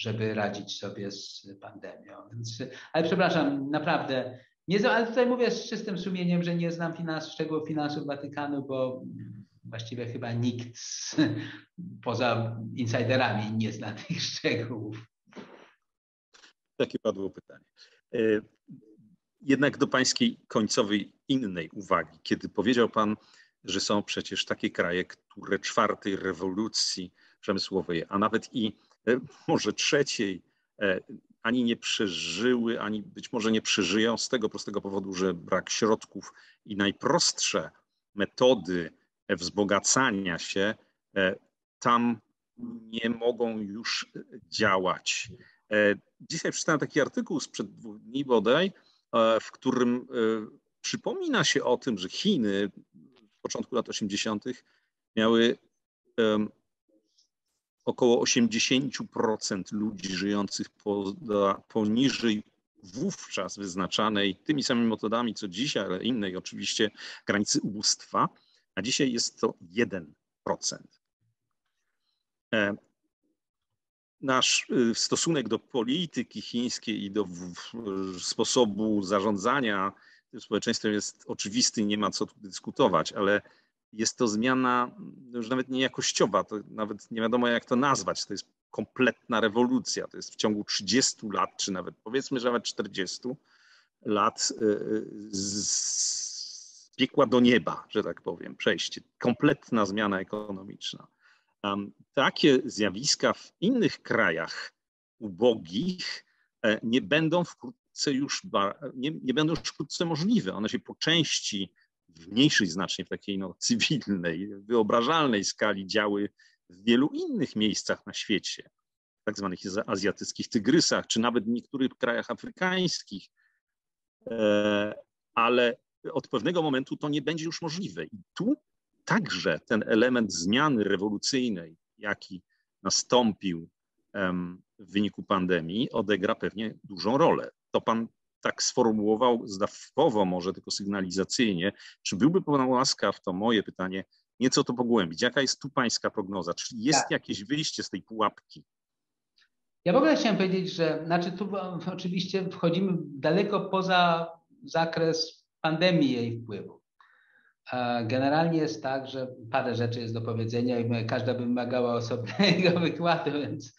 żeby radzić sobie z pandemią. Więc, ale przepraszam, naprawdę, nie, ale tutaj mówię z czystym sumieniem, że nie znam finans, szczegółów finansów Watykanu, bo właściwie chyba nikt z, poza insiderami nie zna tych szczegółów.
Takie padło pytanie. E, jednak do pańskiej końcowej innej uwagi, kiedy powiedział pan, że są przecież takie kraje, które czwartej rewolucji przemysłowej, a nawet i może trzeciej e, ani nie przeżyły, ani być może nie przeżyją z tego prostego powodu, że brak środków i najprostsze metody wzbogacania się e, tam nie mogą już działać. Dzisiaj przeczytałem taki artykuł sprzed dwóch dni bodaj, w którym przypomina się o tym, że Chiny w początku lat 80. miały około 80% ludzi żyjących poniżej wówczas wyznaczanej tymi samymi metodami co dzisiaj, ale innej oczywiście granicy ubóstwa, a dzisiaj jest to 1%. E, nasz y, stosunek do polityki chińskiej i do sposobu zarządzania tym społeczeństwem jest oczywisty, nie ma co tu dyskutować, ale jest to zmiana już nawet nie jakościowa, to nawet nie wiadomo jak to nazwać. To jest kompletna rewolucja. To jest w ciągu 30 lat, czy nawet powiedzmy, że nawet 40 lat y, y, z piekła do nieba, że tak powiem, przejście. Kompletna zmiana ekonomiczna. Takie zjawiska w innych krajach ubogich e, nie będą wkrótce już, nie, nie będą już wkrótce możliwe. One się po części w mniejszej znacznie, w takiej no, cywilnej, wyobrażalnej skali działy w wielu innych miejscach na świecie, tak zwanych azjatyckich tygrysach, czy nawet w niektórych krajach afrykańskich. E, ale od pewnego momentu to nie będzie już możliwe. I tu także ten element zmiany rewolucyjnej, jaki nastąpił w wyniku pandemii, odegra pewnie dużą rolę. To pan tak sformułował zdawkowo, może tylko sygnalizacyjnie. Czy byłby pan łaskaw, to moje pytanie, nieco to pogłębić? Jaka jest tu pańska prognoza? Czy jest tak. jakieś wyjście z tej pułapki?
Ja w ogóle chciałem powiedzieć, że znaczy tu oczywiście wchodzimy daleko poza zakres pandemii i jej wpływu. Generalnie jest tak, że parę rzeczy jest do powiedzenia i każda by wymagała osobnego wykładu, więc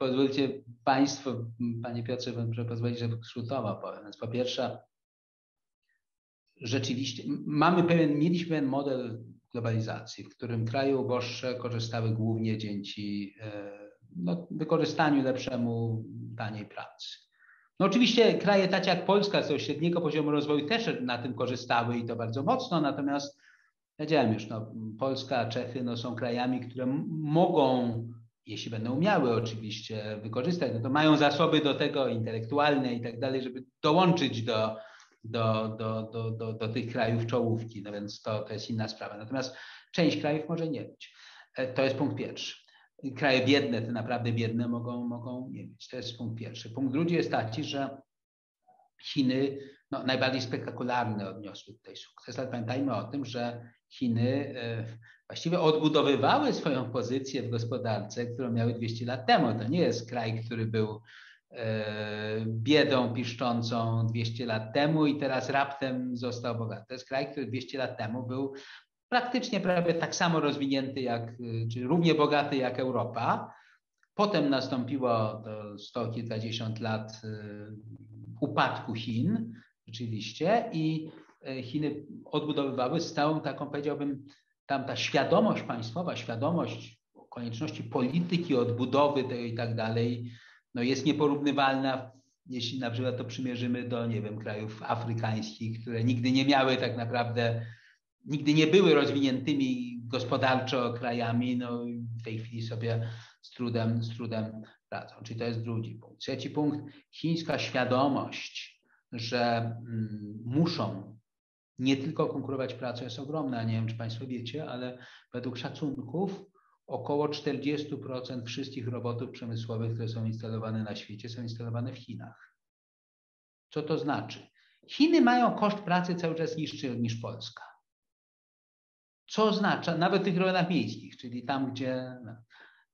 pozwólcie Państwo, Panie Piotrze, proszę pozwolić, że skrótowo powiem. Więc po pierwsze, rzeczywiście mamy pewien, mieliśmy pewien model globalizacji, w którym kraje uboższe korzystały głównie dzięki e, no, wykorzystaniu lepszemu taniej pracy. No oczywiście kraje takie jak Polska, co średniego poziomu rozwoju też na tym korzystały i to bardzo mocno, natomiast powiedziałem już, no, Polska, Czechy no, są krajami, które mogą, jeśli będą umiały oczywiście wykorzystać, no to mają zasoby do tego intelektualne i tak dalej, żeby dołączyć do, do, do, do, do, do tych krajów czołówki, no więc to, to jest inna sprawa. Natomiast część krajów może nie być. E, to jest punkt pierwszy kraje biedne, te naprawdę biedne mogą, mogą nie mieć. To jest punkt pierwszy. Punkt drugi jest taki, że Chiny no, najbardziej spektakularne odniosły tutaj sukces, ale pamiętajmy o tym, że Chiny e, właściwie odbudowywały swoją pozycję w gospodarce, którą miały 200 lat temu. To nie jest kraj, który był e, biedą piszczącą 200 lat temu i teraz raptem został bogaty. To jest kraj, który 200 lat temu był praktycznie prawie tak samo rozwinięty, jak, czy równie bogaty jak Europa. Potem nastąpiło to sto kilkadziesiąt lat upadku Chin, rzeczywiście, i Chiny odbudowywały z całą taką, powiedziałbym, tam ta świadomość państwowa, świadomość konieczności polityki, odbudowy tego i tak dalej, no jest nieporównywalna, jeśli na przykład to przymierzymy do, nie wiem, krajów afrykańskich, które nigdy nie miały tak naprawdę nigdy nie były rozwiniętymi gospodarczo krajami, no w tej chwili sobie z trudem, z trudem radzą. Czyli to jest drugi punkt. Trzeci punkt, chińska świadomość, że mm, muszą nie tylko konkurować pracą jest ogromna. Nie wiem, czy Państwo wiecie, ale według szacunków około 40% wszystkich robotów przemysłowych, które są instalowane na świecie, są instalowane w Chinach. Co to znaczy? Chiny mają koszt pracy cały czas niższy niż Polska. Co oznacza, nawet w tych rejonach miejskich, czyli tam, gdzie. No,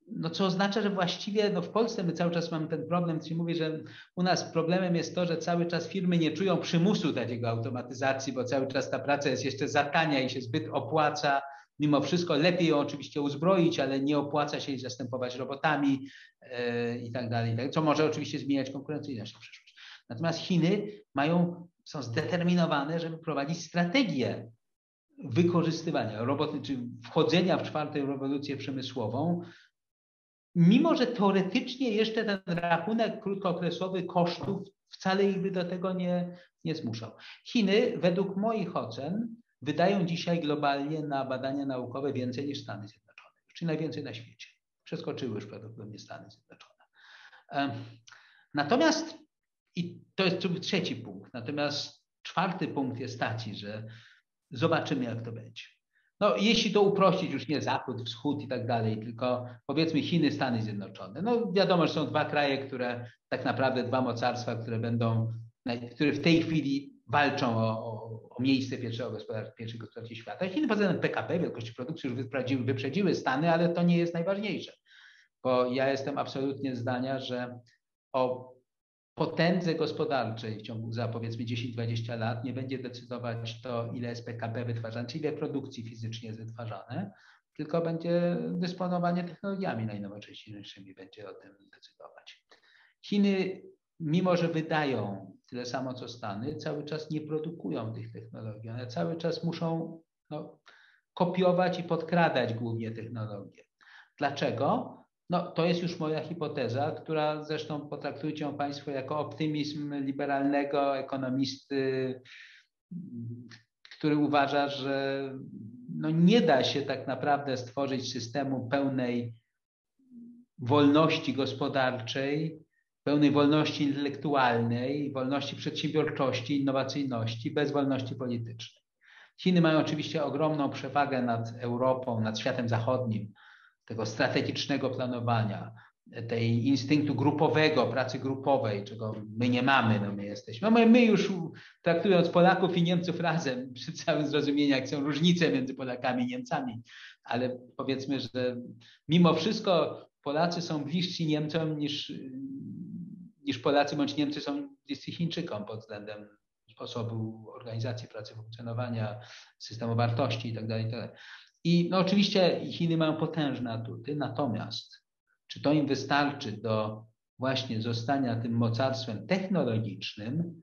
no, co oznacza, że właściwie no w Polsce my cały czas mamy ten problem, czyli mówię, że u nas problemem jest to, że cały czas firmy nie czują przymusu takiego automatyzacji, bo cały czas ta praca jest jeszcze za tania i się zbyt opłaca. Mimo wszystko lepiej ją oczywiście uzbroić, ale nie opłaca się jej zastępować robotami yy, i tak dalej, co może oczywiście zmieniać konkurencyjność na przyszłość. Natomiast Chiny mają, są zdeterminowane, żeby prowadzić strategię wykorzystywania roboty, czy wchodzenia w czwartą rewolucję przemysłową, mimo że teoretycznie jeszcze ten rachunek krótkookresowy kosztów wcale ich do tego nie, nie zmuszał. Chiny, według moich ocen, wydają dzisiaj globalnie na badania naukowe więcej niż Stany Zjednoczone, czyli najwięcej na świecie. Przeskoczyły już prawdopodobnie Stany Zjednoczone. Natomiast, i to jest trzeci punkt, natomiast czwarty punkt jest taki, że Zobaczymy, jak to będzie. No, jeśli to uprościć, już nie Zachód, Wschód i tak dalej, tylko powiedzmy Chiny, Stany Zjednoczone. No, wiadomo, że są dwa kraje, które tak naprawdę, dwa mocarstwa, które będą, które w tej chwili walczą o, o, o miejsce pierwszego gospodarki, pierwszej gospodarki świata. Chiny poza tym PKB, wielkości produkcji już wyprzedziły Stany, ale to nie jest najważniejsze. Bo ja jestem absolutnie zdania, że o potędze gospodarczej w ciągu za powiedzmy 10-20 lat nie będzie decydować to, ile jest PKB wytwarzane, czy ile produkcji fizycznie jest wytwarzane, tylko będzie dysponowanie technologiami najnowocześniejszymi będzie o tym decydować. Chiny, mimo że wydają tyle samo co Stany, cały czas nie produkują tych technologii. One cały czas muszą no, kopiować i podkradać głównie technologie. Dlaczego? No, to jest już moja hipoteza, która zresztą potraktujcie ją Państwo jako optymizm liberalnego ekonomisty, który uważa, że no nie da się tak naprawdę stworzyć systemu pełnej wolności gospodarczej, pełnej wolności intelektualnej, wolności przedsiębiorczości, innowacyjności bez wolności politycznej. Chiny mają oczywiście ogromną przewagę nad Europą, nad światem zachodnim, tego strategicznego planowania, tej instynktu grupowego, pracy grupowej, czego my nie mamy, no my jesteśmy. No my już traktując Polaków i Niemców razem, przy całym zrozumieniu, jak są różnice między Polakami i Niemcami, ale powiedzmy, że mimo wszystko Polacy są bliżsi Niemcom niż, niż Polacy bądź Niemcy są bliscy Chińczykom pod względem sposobu organizacji pracy, funkcjonowania, systemu wartości itd. Tak itd. I no oczywiście Chiny mają potężne atuty, natomiast czy to im wystarczy do właśnie zostania tym mocarstwem technologicznym,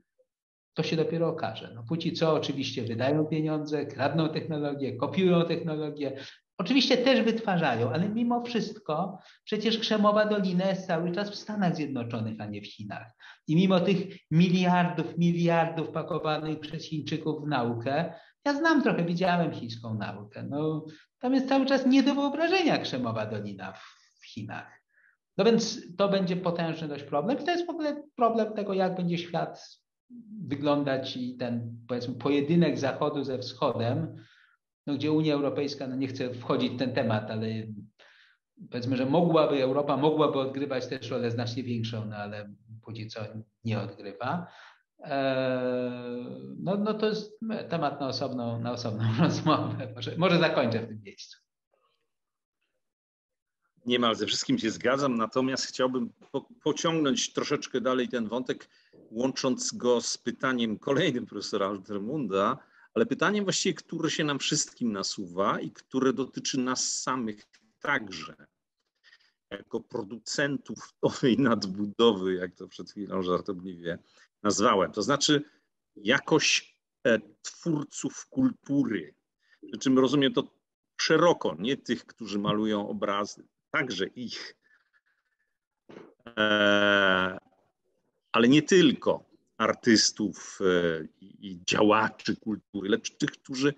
to się dopiero okaże. No, póki co oczywiście wydają pieniądze, kradną technologię, kopiują technologię, Oczywiście też wytwarzają, ale mimo wszystko przecież Krzemowa Dolina jest cały czas w Stanach Zjednoczonych, a nie w Chinach. I mimo tych miliardów, miliardów pakowanych przez Chińczyków w naukę, ja znam trochę, widziałem chińską naukę. No, tam jest cały czas nie do wyobrażenia Krzemowa Dolina w Chinach. No więc to będzie potężny dość problem. I to jest w ogóle problem tego, jak będzie świat wyglądać i ten powiedzmy pojedynek Zachodu ze Wschodem, no, gdzie Unia Europejska, no nie chcę wchodzić w ten temat, ale powiedzmy, że mogłaby, Europa mogłaby odgrywać też rolę znacznie większą, no ale póki co nie odgrywa. Eee, no, no to jest temat na osobną, na osobną rozmowę. Może, może zakończę w tym miejscu.
Niemal ze wszystkim się zgadzam, natomiast chciałbym po, pociągnąć troszeczkę dalej ten wątek, łącząc go z pytaniem kolejnym profesora Altermunda, ale pytaniem właściwie, które się nam wszystkim nasuwa i które dotyczy nas samych także, jako producentów owej nadbudowy, jak to przed chwilą żartobliwie nazwałem. To znaczy jakoś e, twórców kultury, przy czym rozumiem to szeroko, nie tych, którzy malują obrazy, także ich, e, ale nie tylko artystów e, i działaczy kultury, lecz tych, którzy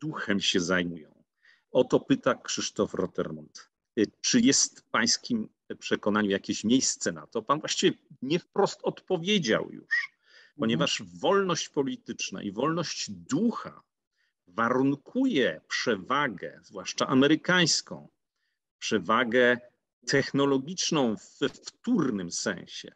duchem się zajmują. O to pyta Krzysztof Rottermund. E, czy jest pańskim przekonaniu jakieś miejsce na to? Pan właściwie nie wprost odpowiedział już, ponieważ wolność polityczna i wolność ducha warunkuje przewagę, zwłaszcza amerykańską, przewagę technologiczną w wtórnym sensie.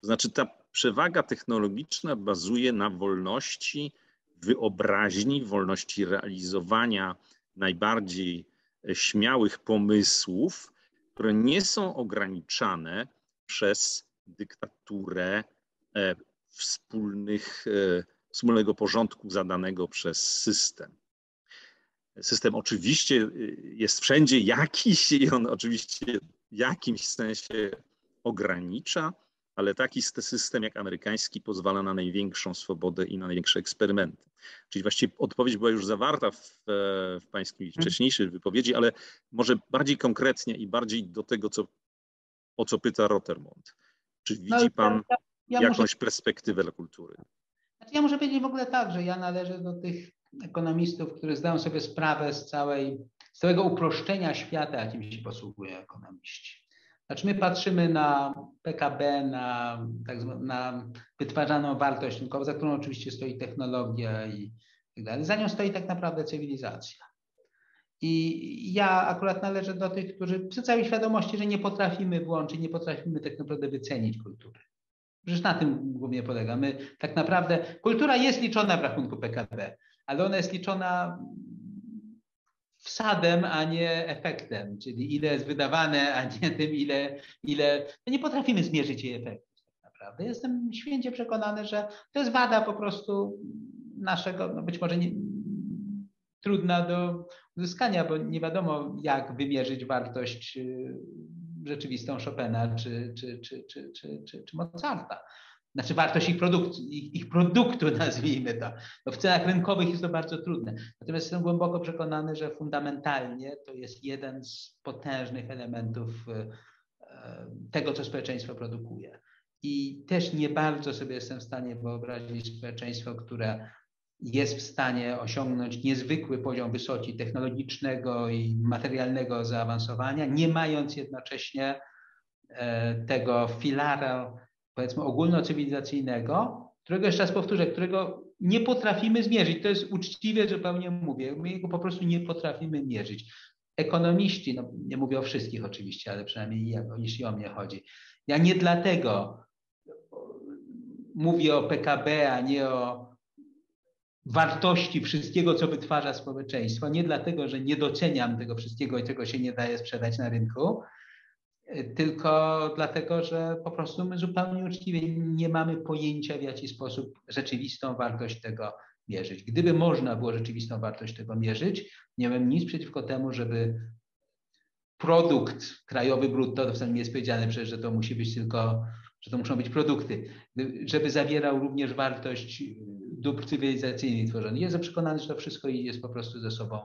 To znaczy ta przewaga technologiczna bazuje na wolności wyobraźni, wolności realizowania najbardziej śmiałych pomysłów, które nie są ograniczane przez dyktaturę e, wspólnych, e, wspólnego porządku zadanego przez system. System oczywiście e, jest wszędzie jakiś i on oczywiście w jakimś sensie ogranicza, ale taki system jak amerykański pozwala na największą swobodę i na największe eksperymenty. Czyli właściwie odpowiedź była już zawarta w, w pańskiej mhm. wcześniejszej wypowiedzi, ale może bardziej konkretnie i bardziej do tego, co, o co pyta Rottermund. Czy no widzi pan ja, ja jakąś perspektywę dla kultury?
Znaczy ja muszę powiedzieć w ogóle tak, że ja należę do tych ekonomistów, którzy zdają sobie sprawę z, całej, z całego uproszczenia świata, jakim się posługują ekonomiści. Znaczy my patrzymy na PKB, na, tak, na wytwarzaną wartość rynkową, za którą oczywiście stoi technologia i tak dalej. Za nią stoi tak naprawdę cywilizacja. I ja akurat należę do tych, którzy przy całej świadomości, że nie potrafimy włączyć, nie potrafimy tak naprawdę wycenić kultury. Przecież na tym głównie polega. My tak naprawdę, kultura jest liczona w rachunku PKB, ale ona jest liczona wsadem, a nie efektem, czyli ile jest wydawane, a nie tym, ile, ile no nie potrafimy zmierzyć jej efektów tak naprawdę. Jestem święcie przekonany, że to jest wada po prostu naszego, no być może nie, trudna do uzyskania, bo nie wiadomo, jak wymierzyć wartość y, rzeczywistą Chopina czy, czy, czy, czy, czy, czy, czy Mozarta. Znaczy wartość ich produktu, ich, ich produktu, nazwijmy to. No w cenach rynkowych jest to bardzo trudne. Natomiast jestem głęboko przekonany, że fundamentalnie to jest jeden z potężnych elementów e, tego, co społeczeństwo produkuje. I też nie bardzo sobie jestem w stanie wyobrazić społeczeństwo, które jest w stanie osiągnąć niezwykły poziom wysoki technologicznego i materialnego zaawansowania, nie mając jednocześnie e, tego filara, powiedzmy, ogólnocywilizacyjnego, którego jeszcze raz powtórzę, którego nie potrafimy zmierzyć. To jest uczciwie zupełnie mówię, my go po prostu nie potrafimy mierzyć. Ekonomiści, no nie mówię o wszystkich oczywiście, ale przynajmniej jeśli o mnie chodzi. Ja nie dlatego mówię o PKB, a nie o wartości wszystkiego, co wytwarza społeczeństwo. Nie dlatego, że nie doceniam tego wszystkiego czego się nie daje sprzedać na rynku, tylko dlatego, że po prostu my zupełnie uczciwie nie mamy pojęcia, w jaki sposób rzeczywistą wartość tego mierzyć. Gdyby można było rzeczywistą wartość tego mierzyć, nie mam nic przeciwko temu, żeby produkt krajowy brutto, to wcale nie jest powiedziane przecież, że to musi być tylko, że to muszą być produkty, żeby zawierał również wartość dóbr cywilizacyjnych tworzonych. Jestem przekonany, że to wszystko jest po prostu ze sobą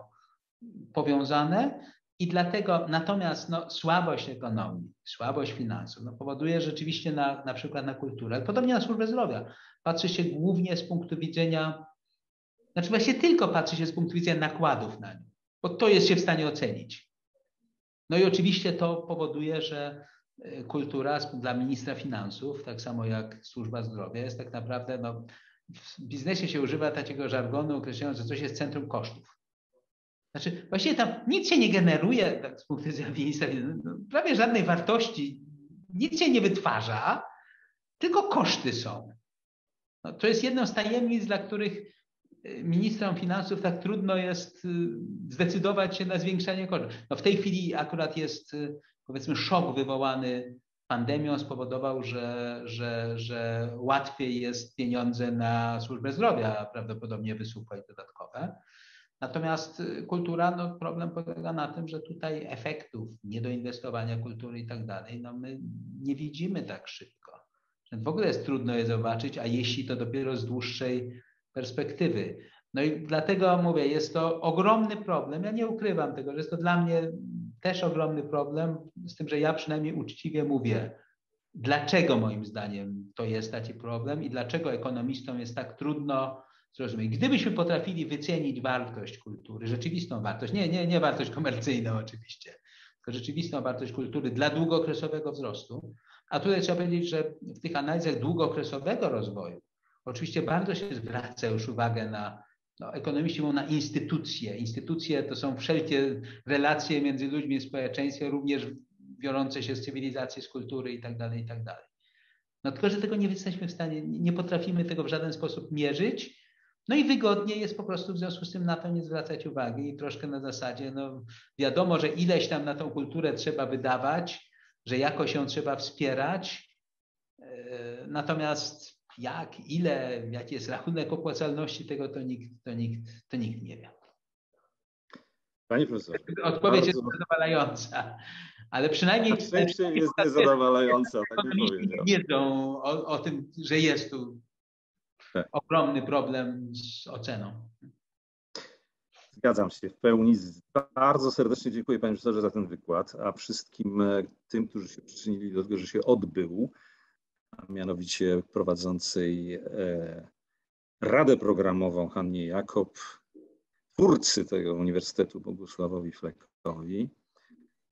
powiązane i dlatego natomiast no, słabość ekonomii, słabość finansów no, powoduje rzeczywiście na, na przykład na kulturę, podobnie na służbę zdrowia. Patrzy się głównie z punktu widzenia, znaczy właśnie tylko patrzy się z punktu widzenia nakładów na nią, bo to jest się w stanie ocenić. No i oczywiście to powoduje, że e, kultura dla ministra finansów, tak samo jak służba zdrowia, jest tak naprawdę no, w biznesie się używa takiego żargonu określającego, że coś jest centrum kosztów. Znaczy, właściwie tam nic się nie generuje tak, z punktu widzenia no, prawie żadnej wartości, nic się nie wytwarza, tylko koszty są. No, to jest jedną z tajemnic, dla których y, ministrom finansów tak trudno jest y, zdecydować się na zwiększanie kosztów. No, w tej chwili akurat jest y, powiedzmy szok wywołany pandemią spowodował, że, że, że łatwiej jest pieniądze na służbę zdrowia prawdopodobnie wysupłać dodatkowe. Natomiast y, kultura, no problem polega na tym, że tutaj efektów niedoinwestowania kultury i tak dalej, no my nie widzimy tak szybko. W ogóle jest trudno je zobaczyć, a jeśli to dopiero z dłuższej perspektywy. No i dlatego mówię, jest to ogromny problem. Ja nie ukrywam tego, że jest to dla mnie też ogromny problem, z tym, że ja przynajmniej uczciwie mówię, dlaczego moim zdaniem to jest taki problem i dlaczego ekonomistom jest tak trudno zrozumieć. Gdybyśmy potrafili wycenić wartość kultury, rzeczywistą wartość, nie, nie, nie wartość komercyjną oczywiście, tylko rzeczywistą wartość kultury dla długookresowego wzrostu, a tutaj trzeba powiedzieć, że w tych analizach długookresowego rozwoju oczywiście bardzo się zwraca już uwagę na no, ekonomiści mówią na instytucje. Instytucje to są wszelkie relacje między ludźmi w społeczeństwie, również biorące się z cywilizacji, z kultury itd., tak itd. Tak no tylko, że tego nie jesteśmy w stanie, nie potrafimy tego w żaden sposób mierzyć. No i wygodnie jest po prostu w związku z tym na to nie zwracać uwagi i troszkę na zasadzie, no wiadomo, że ileś tam na tą kulturę trzeba wydawać, że jakoś ją trzeba wspierać, e, natomiast jak, ile, jaki jest rachunek opłacalności tego, to nikt, to nikt, to nikt nie wie.
Panie profesorze.
Odpowiedź bardzo... jest zadowalająca, ale przynajmniej.
W sensie jest niezadowalająca, tak
nie wiedzą o, o tym, że jest tu tak. ogromny problem z oceną.
Zgadzam się w pełni. Bardzo serdecznie dziękuję panie profesorze za ten wykład, a wszystkim e, tym, którzy się przyczynili do tego, że się odbył a mianowicie prowadzącej e, Radę Programową Hannie Jakob, twórcy tego Uniwersytetu Bogusławowi Fleckowi.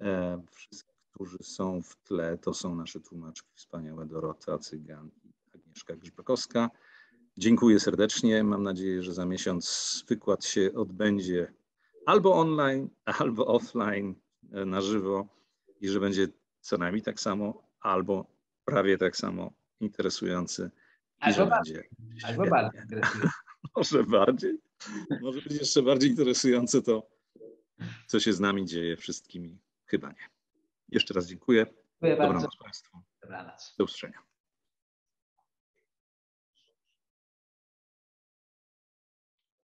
E, wszyscy, którzy są w tle, to są nasze tłumaczki wspaniałe Dorota Cygan i Agnieszka Grzbakowska. Dziękuję serdecznie. Mam nadzieję, że za miesiąc wykład się odbędzie albo online, albo offline, e, na żywo i że będzie co najmniej tak samo, albo prawie tak samo interesujący.
Albo bardziej. Albo bardziej
Może bardziej. Może być jeszcze bardziej interesujące to, co się z nami dzieje wszystkimi. Chyba nie. Jeszcze raz dziękuję.
Dziękuję
Dobranoc
bardzo.
Państwu.
Dobranoc.
Do usłyszenia.